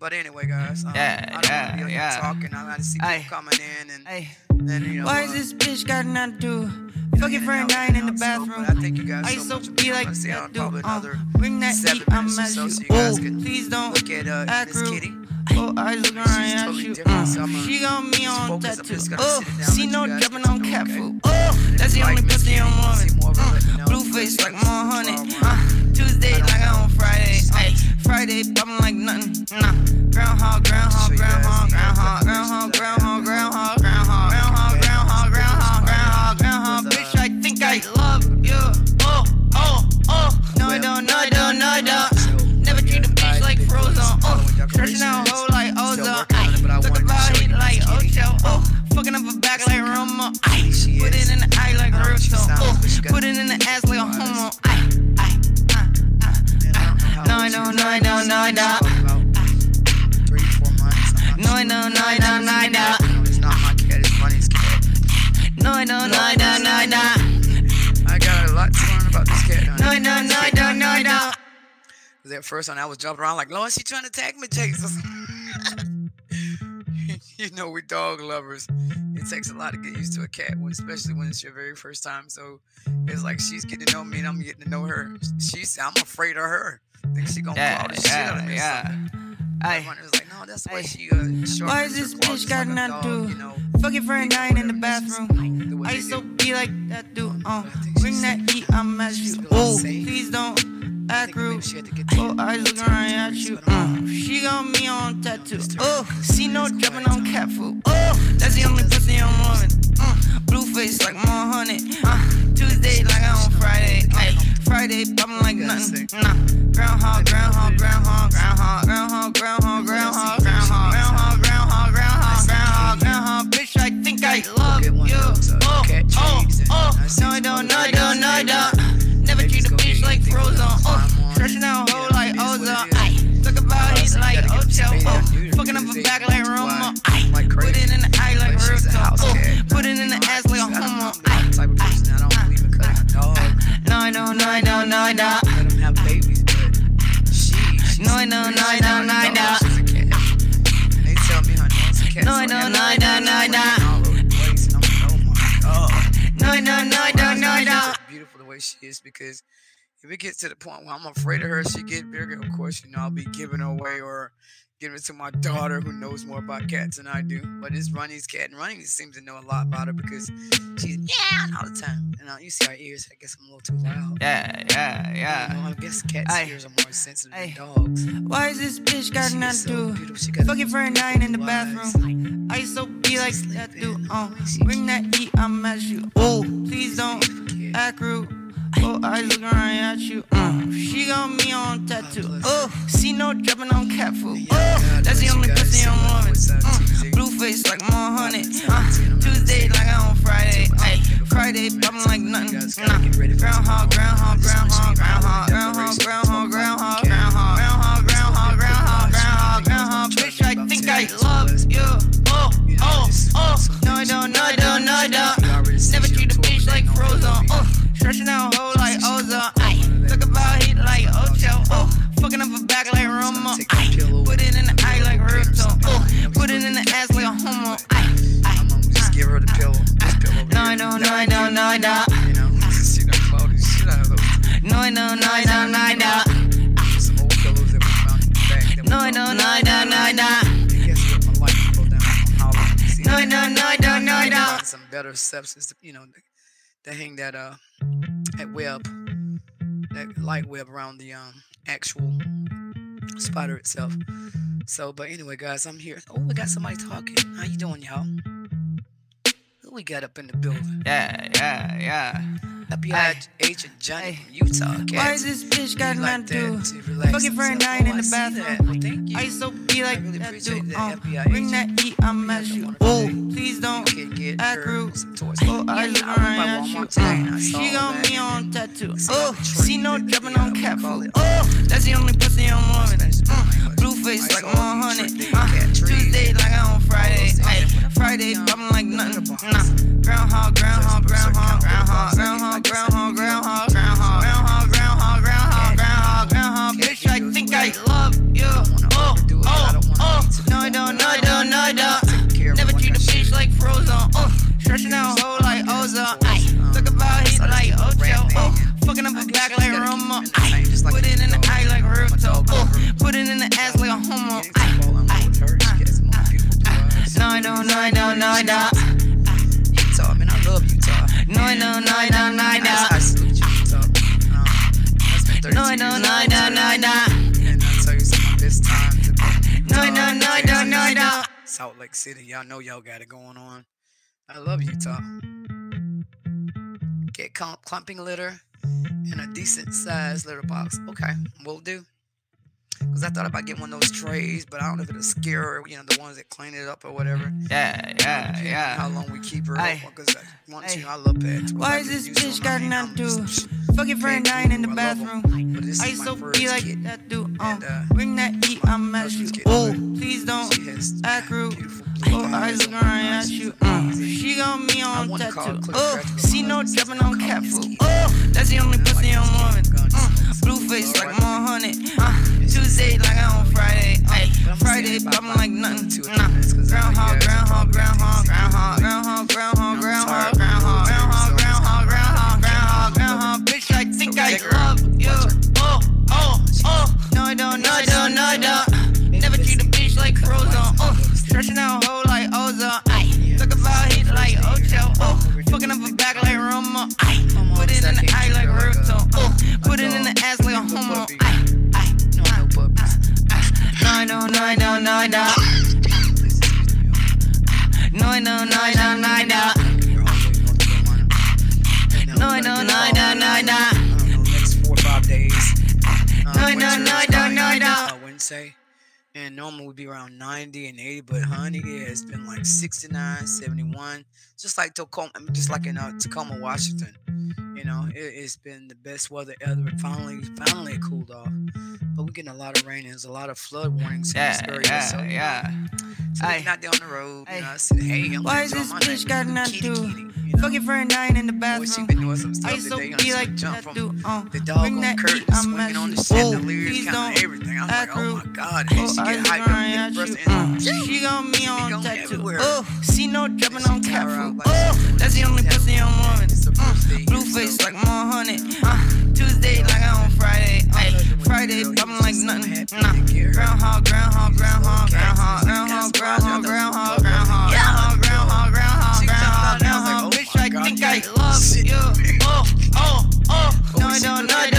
But anyway, guys, um, Yeah, I don't want to be yeah. talking. I got to see people Aye. coming in and then you know. why uh, is this bitch got nothing to do? Fucking in friend and dying in the out, so, bathroom. I thank you guys I so used much. to be like stay that on dude. probably Uh, another bring that seven heat, I'm or so, you. so you guys Oh, can please don't look at uh, Miss. Kitty. Oh, eyes looking right at totally you. Uh, so I'm gonna she got me on. Tattoo. Oh, sit it down, see no you guys dripping get on cat okay? food. Oh, that's the Like only pussy I'm you wanna see loving. Uh, let me know, blue face like more honey. trial Uh, Tuesday like on Friday. Ay. Friday bumming like nothing. Nah, groundhog, groundhog, Show you guys groundhog, uh, groundhog, groundhog, groundhog, groundhog, groundhog, groundhog, groundhog, groundhog, groundhog, groundhog. uh, Bitch, I think I love you. Oh, oh, oh. No, I don't, no, I don't, no, I don't. Never treat a bitch like frozen. Oh, stretching out like Ocho. Oh, fucking up a back like Romo. Ay, put it in the eye like Russo. Oh, put it in the ass like a homo. Ay, uh, uh. No, I don't, no, I don't, no, I don't. Three, four months. I'm No, I don't, no, I don't, no, I don't. No, it's not my cat. It's Bunny's cat. No, I don't, no, I don't, no, I don't. I got a lot to learn about this cat. No, I don't, no, I don't, no, I don't. Cause at first when I was jumping around like, Lord, she trying to tag me, Jesus. (laughs) (laughs) (laughs) you know, we dog lovers. It takes a lot to get used to a cat, especially when it's your very first time. So it's like she's getting to know me and I'm getting to know her. She's, I'm afraid of her. I think she gonna Yeah, claw the shit out of yeah, me. yeah. Everyone was like, no, that's Ay. she uh, Why is this bitch got like nothing to you know. Fuck it for a nine in the bathroom. I used to be like that dude. Uh, I bring that heat, I'm at you. Oh, please don't I act rude. she had to get Oh, eyes looking right at you. Uh, she got me on tattoo. Oh, see no dripping on cat food. Oh, that's the only pussy I'm loving. Uh, blue face like more honey. Uh, Tuesday like I'm on Friday. Ay, Friday popping like nothing. Nah, groundhog, groundhog, groundhog, groundhog, groundhog, groundhog, groundhog, groundhog, groundhog, groundhog, groundhog, groundhog, groundhog. Bitch, I think I love you. uh, Oh, oh, oh. I see No, I don't, no, I don't, no, I don't. front of a back like Romo. Uh, I like put it in the eye like but. Oh, put it in the ass like a homo. I type of person I don't believe in no, I know. No, no, no, no, no, no. Let them have babies, but she. No, no, no, no, no, no. They tell me her nose is a cat. No, no, no, no, no, no. No, no, no, no, no, no. Beautiful the way she is because if it gets to the point where I'm afraid of her, she get bigger. Of course, you know I'll be giving her away or giving it to my daughter who knows more about cats than I do. But it's Ronnie's cat, and Ronnie seems to know a lot about her because she's meowing all the time. And uh, you see her ears. I guess I'm a little too loud. Yeah, yeah, I, yeah. know, I guess cats' Ay. ears are more sensitive Ay. than dogs. Why is this bitch got nothing so to do? beautiful. She got Fuck it for a nine in the eyes. bathroom. I used to be like that dude. Oh, bring that heat, I'm at you. Oh, please don't act rude. Oh, eyes looking right at you. Uh, she got me on tattoo. Oh, see no dripping on cat food. Oh, that's the only pussy I'm loving. Uh, blue face like more honey. Uh, Tuesday like I'm on Friday. Ay, Friday popping like nothing. Nah, groundhog, groundhog, groundhog, groundhog, groundhog, groundhog, groundhog, groundhog, groundhog, groundhog, groundhog, groundhog, groundhog. Bitch, I think I love you. Oh, oh, oh. No, I don't, no, I don't, no, I don't. Never treat a bitch like frozen. Oh, Stretching out a hole like ozone. Aye. Look about heat like Ocho. Oh, fucking up a back like Romo. Aye. Put it in the eye like Ripto. Oh, put it in the ass like a homo. Aye. Aye. Just give her the pillow. No, no, no, no, no, no. You know, see them cloudy shit out of those. No, no, no, no, no, no. Some old pillows in the bag. No, no, no, no, no, no. No, no, no, no, no, no. Some better substance, you know to hang that uh that web, that light web around the um actual spider itself. So, but anyway, guys, I'm here. Oh, we got somebody talking. How you doing, y'all? Who we got up in the building? Yeah, yeah, yeah. WIH agent Johnny, Utah. Why is this bitch got nothing to do? Fucking for a nine in the bathroom. I so be like that dude. Um, bring that E, I'm at you. Oh, please don't act rude. Oh, I look around at you. She got me on tattoo. Oh, she no jumping on cap. Oh, that's the only pussy I'm loving. That's Uh, pretty much. blue face like saw more these honey. Uh. Tuesday like I'm on Friday. Ay. Friday Yeah. popping like nothing. Nah, groundhog, groundhog, Just put a certain groundhog, groundhog, groundhog, groundhog, groundhog, groundhog, groundhog, groundhog, groundhog, groundhog, groundhog. Bitch, I think I love you. Oh, overdo it, but I oh, oh. get to the No, I don't, no, I don't, no, I don't. Taking care of Never treat a bitch like frozen. Oh, stretching out whole like ozone. Ay, talk about heat like Ocho. Oh, Fucking up a back like a Romo. Put it in the eye like a real talk. Put it in the ass like a homo. No, I don't, no, I don't, no, I don't. Utah, man, I love Utah. No, I don't, no, I don't, no, I don't. I salute you, Utah. No, I don't, no, I don't, no, I don't. And I tell you something this time. No, no, no, no, no, no. Salt Lake City, y'all know y'all got it going on. I love Utah. Get clump, clumping litter. in a decent sized litter box. Okay, we'll do. Because I thought about getting one of those trays, but I don't know if it'll scare her, you know, the ones that clean it up or whatever. Yeah, yeah, on How long we keep her Aye. up. Because I want Aye. to, I love pets. Why is this bitch got nothing to do? Fucking friend dying in the bathroom. I so first be like kid. that dude. Uh, And, uh, bring that heat, I'm at you. Oh, please don't act rude. Oh, eyes looking right at you. Uh, she got me on tattoo. Oh, see no jumping on cat food. Oh, that's the only pussy I'm loving. Uh, blue face like more honey. Uh, Tuesday like I on Friday. Ay, Friday popping like nothing. Nah, groundhog, groundhog, groundhog, groundhog, groundhog, groundhog, groundhog, groundhog, groundhog, groundhog, groundhog, groundhog, groundhog. Bitch, I think I love you. Oh, oh, oh. No, I don't, no, I don't, no, I don't. Never treat a bitch like Frozen. Oh, stretching out Put it in the eye like Naruto. Uh, put it in the ass like a homo. I, I, no, I, I, no, no, no, no, no. No, no, no, no, no, no. No, no, no, no, no, no. Next four or five days. No, no, no, no, no, no. And normally would be around 90 and 80 but honey yeah it's been like 69 71 just like Tacoma, just like in uh, Tacoma, Washington. You know, it, it's been the best weather ever. Finally, finally it cooled off. But we're getting a lot of rain and there's a lot of flood warnings in this Yeah, area. so, yeah, yeah. So Aye. you're not down the road, you know, I said, hey, I'm Why is this bitch got nothing to do? kitty, you know? Fucking friend dying in the Boy, bathroom. been doing some stuff I used to be like jump that from dude. Uh, the dog bring on that curtain, swinging on the chandeliers, don't everything. I'm like, oh my god, Oh, she get hyped up, at get you. in. She got me on tattoo. Oh, see no jumping on food. Oh, that's the only pussy I'm loving. The Blue face like more honey. Uh, Tuesday like I on Friday. Ay, Friday popping like nothing. Nah, groundhog, groundhog, groundhog, groundhog, groundhog, groundhog, groundhog, groundhog, groundhog, groundhog, groundhog, groundhog, groundhog. Bitch, I think I love you. Oh, oh, oh. No, I don't, no, I don't.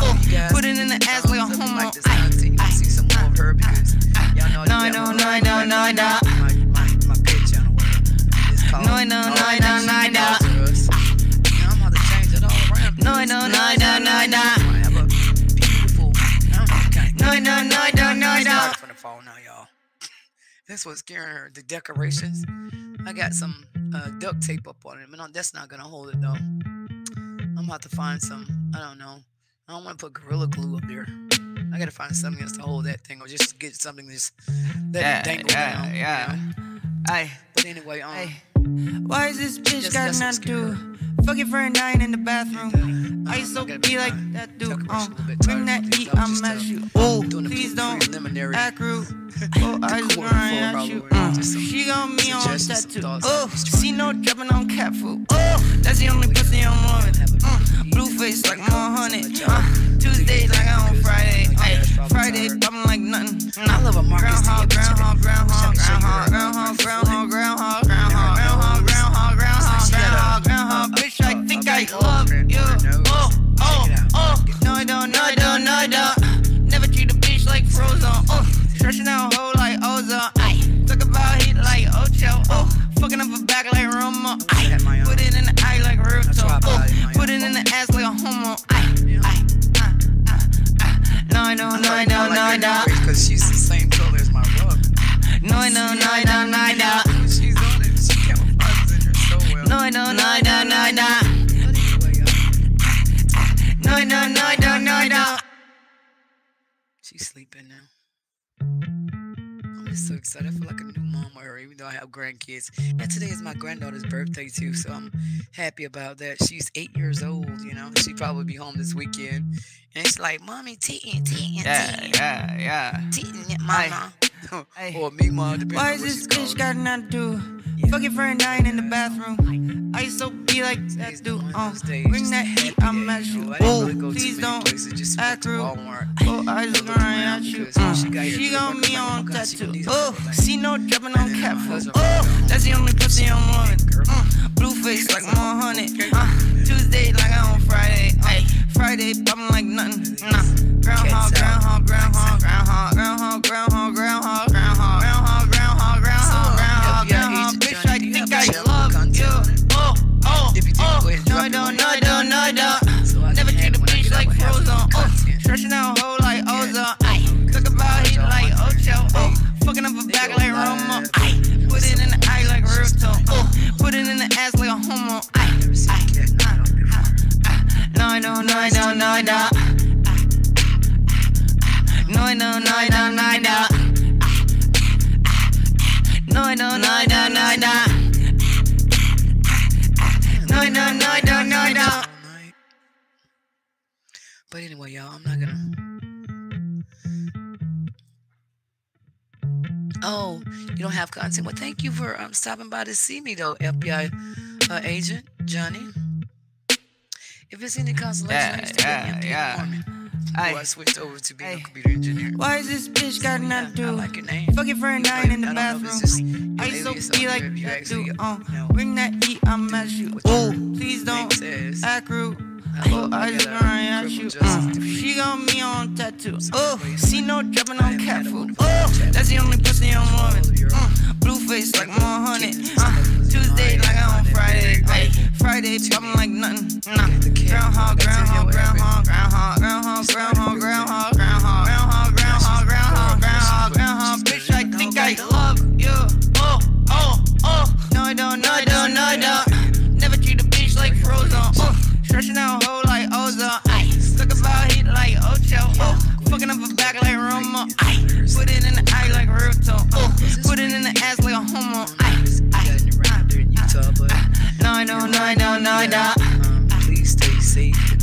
Oh, put it in the ass like a homo. Like this Ay, content, see some more of her because y'all know No, I no, I no, I. My, No, I no, I don't, no, I don't. I'm about to change it all around. No, I no, I no, I don't. I have a beautiful. I don't know, kind of- No, no, no, I It's from the fall now, y'all. (laughs) That's what's scaring her. The decorations. I got some uh, duct tape up on it, but no, that's not gonna hold it though. I'm about to find some. I don't know. I don't want to put gorilla glue up there. I gotta find something else to hold that thing, or just get something just let Yeah, dangle yeah, down. you yeah. know? Ay, But anyway, um, ay. Why is this bitch got nothing to obscure. do? Fucking friend dying in the bathroom. uh, I um, used to be like my that dude. Uh, a bit bring that with these. heat, I'm just, at uh, you. Oh, please don't act rude. (laughs) Oh, looking Quarter right at you. Uh, she got me on tattoo. Oh, just see no jumping on cat food. Oh, that's the only pussy I'm loving. Uh, blue face like more honey. Uh, Tuesday like I on Friday. Ay, Friday popping like nothing. I love a Marcus Groundhog, groundhog, groundhog, Wish I could show you groundhog, her groundhog, flick. groundhog, groundhog, groundhog, groundhog, groundhog, I I love you. Oh, oh, oh. No, I don't, no, I don't, no, I don't. Never treat a bitch like Frozen. Oh, stretching out a hole like ozone. Ay, talk about heat like Ocho. Oh, fucking up a back like Romo. Ay, put it in the eye like Ruto. Oh, put it in the ass like a homo. Ay, ay, ah, ah, ah. No, I don't, no, I don't, no, I don't. Because she's the same color as my rug. No, I don't, no, I don't, no, I don't. She's on it. She camouflages in here so well. No, I don't, no, I don't, no, I don't. So excited. I feel like a new mom her, even though I have grandkids. And today is my granddaughter's birthday too, so I'm happy about that. She's eight years old, you know. She probably be home this weekend, and she's like, "Mommy, titting, titting, Yeah, yeah, yeah. (laughs) titting, it, mama." Aye. or me, mom, Why is this bitch got nothing to do? Fucking friend dying in the bathroom. I used to be like that dude. one of Uh, those days, bring that heat, I'm at you you. know. I didn't Oh, really go to please too many don't places, just went act to rude. Walmart. Oh, eyes Look looking right around at you. because when Uh, she got here, she she got was me like, on "Oh my God, she tattoo. needs a Oh, couple Stretching out a hole like ozone. Aye. Cook about heat like Ocho. Oh. Fucking up a back like Romo. Aye. Put it in the eye like real. Oh. Put it in the ass like a homo. Aye. Aye. Uh, uh, uh. No, no, no, no, no, no. No, no, no, no, no, no. No, no, no, no, no, no. But anyway, y'all, I'm not gonna. Oh, you don't have content. Well, thank you for um, stopping by to see me, though, FBI uh, agent Johnny. If it's any consolation, I used to Yeah, yeah, Hey, before I switched over to being a computer engineer. why is this bitch got so, nothing to I do? like your name. Fuck friend You dying in the I bathroom. I used to be like that dude. Uh, know, bring that heat, I'm at you. what your Oh, please don't act rude. Oh, I just wanna you. Uh, she got me on tattoo. Oh, see no dropping on cat food. Oh, that's the only pussy I'm loving. Mm. Blue face like my honey. Uh, Tuesday like I'm on Friday. Ay, Friday popping like nothing. Nah. Groundhog, groundhog, groundhog, groundhog, groundhog, groundhog, groundhog. groundhog. no, no. Please stay safe.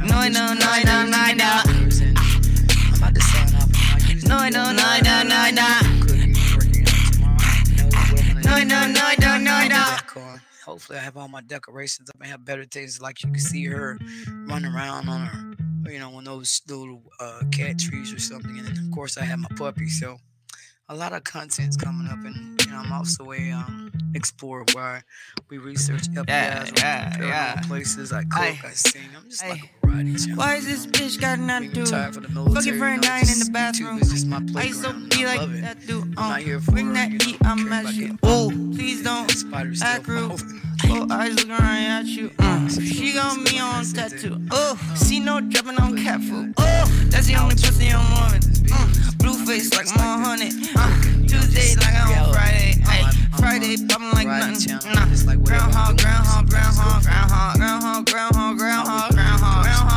No, no, no, no, no, no. I'm about to sign off. No, no, no, no, no, no. No, no, no, no, no, no. Hopefully, I have all my decorations up and have better things. Like you can see her running around on her, you know, on those little uh, cat trees or something. And then, of course, I have my puppy. So a lot of content's coming up, and you know, I'm also a um, explorer where we research FBI's Yeah, yeah, yeah. places. I cook, Aye. I sing. I'm just like A variety. Why is this bitch got nothing to do? from the military. friend you know, dying in the bathroom. Is just my I used to be like it. that dude. I'm Uh, not here for bring that heat, I'm care at you. Oh, please don't act rude. Oh, eyes looking right at you. Uh, she got me on tattoo. Oh, see no dropping on cat food. Oh, that's the only pussy I'm loving. Uh, blue face like 100. Uh, Tuesday like I'm on Friday. Ay, Friday popping like nothing. Nah. Groundhog, groundhog, groundhog, groundhog, groundhog, groundhog, groundhog, groundhog, groundhog, groundhog,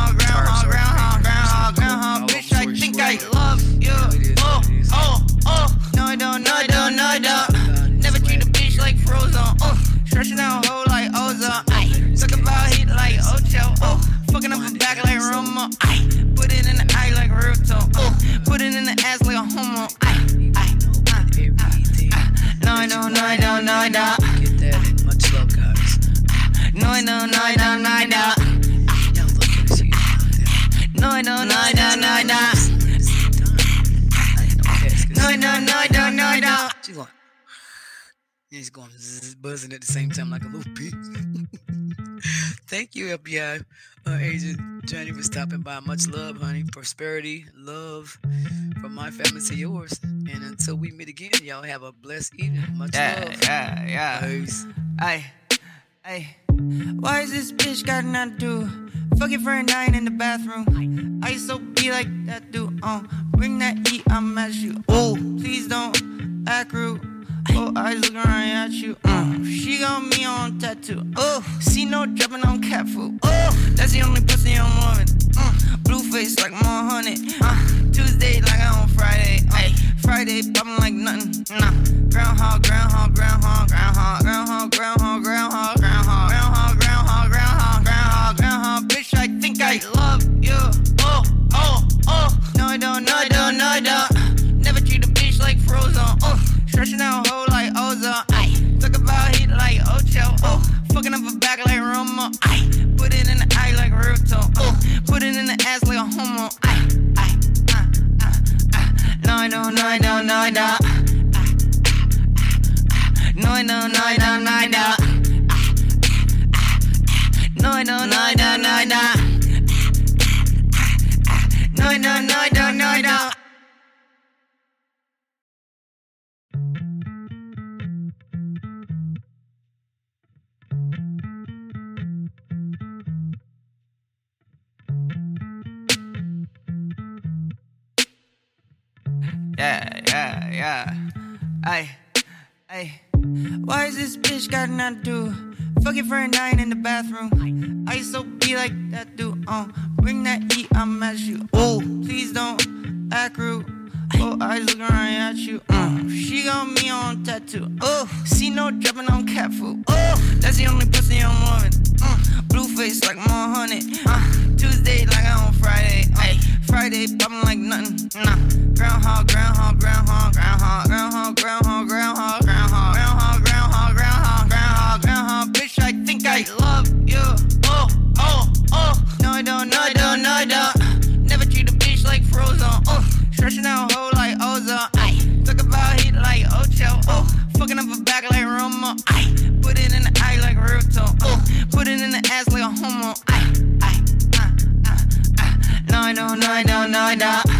no, no, no, no. Get that much love, guys. No, no, no, no, no, no. No, no, no, no, no, no. No, no, no, no, no, no. She's going. Yeah, he's going zzz, buzzing at the same time like a little pig. (laughs) Thank you, FBI uh, agent Johnny, for stopping by. Much love, honey. Prosperity, love from my family to yours. And until we meet again, y'all have a blessed evening. Much Yeah, love. yeah, yeah. Peace. Ay, ay. Why is this bitch got nothing to do? Fuck your friend dying in the bathroom. I to be like that dude. Uh, bring that heat, I'm at you. Oh, please don't act rude. Oh, eyes looking right at you. Uh, she got me on tattoo. Oh, see no dropping on cat food. Oh, that's the only pussy I'm loving. Uh, blue face like 100. Uh, Tuesday like I'm on Friday. Ay, Friday popping like nothing. Nah. Groundhog, groundhog, groundhog, groundhog, groundhog, groundhog, groundhog, groundhog, groundhog, groundhog, groundhog, groundhog, groundhog. Bitch, I think I love you. Oh, oh, oh. No, I don't, no, I don't, no, I don't. Never treat a bitch like Frozone. Oh, stretching out whole like ozone. Ay, talk about heat like Ocho. Oh, fucking up a back like Romo. Ay, put it in the eye like Ruto. Oh, put it in the ass like a homo. Ay, ay, ah, ah, ah. No, I don't, no, I don't, no, I don't. No, I no, I don't, no, I don't. No, I don't, no, I don't, no, I don't. No, Yeah, yeah, yeah. Ay, ay. Why is this bitch got nothing to do? Fuck your friend dying in the bathroom. I to be like that dude. Uh, bring that heat, I'm at you. Oh, please don't act rude. Oh, eyes looking right at you. Mm. She got me on tattoo. Oh, see no dropping on cat food. Oh, that's the only pussy I'm loving. Mm. Blue face like I'm on honey. Uh, Tuesday like I'm on Friday. Ay, Friday popping like nothing. Nah. Groundhog, groundhog, groundhog, groundhog, groundhog, groundhog, groundhog, groundhog, groundhog, groundhog, groundhog, groundhog, groundhog. Bitch, I think I love you. Oh, oh, oh. No, I don't, no, I don't, no, I don't. Never treat a bitch like Frozone. Oh, stretching out Fucking up a back like Romo. I put it in the eye like Ruto. Uh, put it in the ass like a homo. I, I, I, I, I. No, no, no, no, no, no.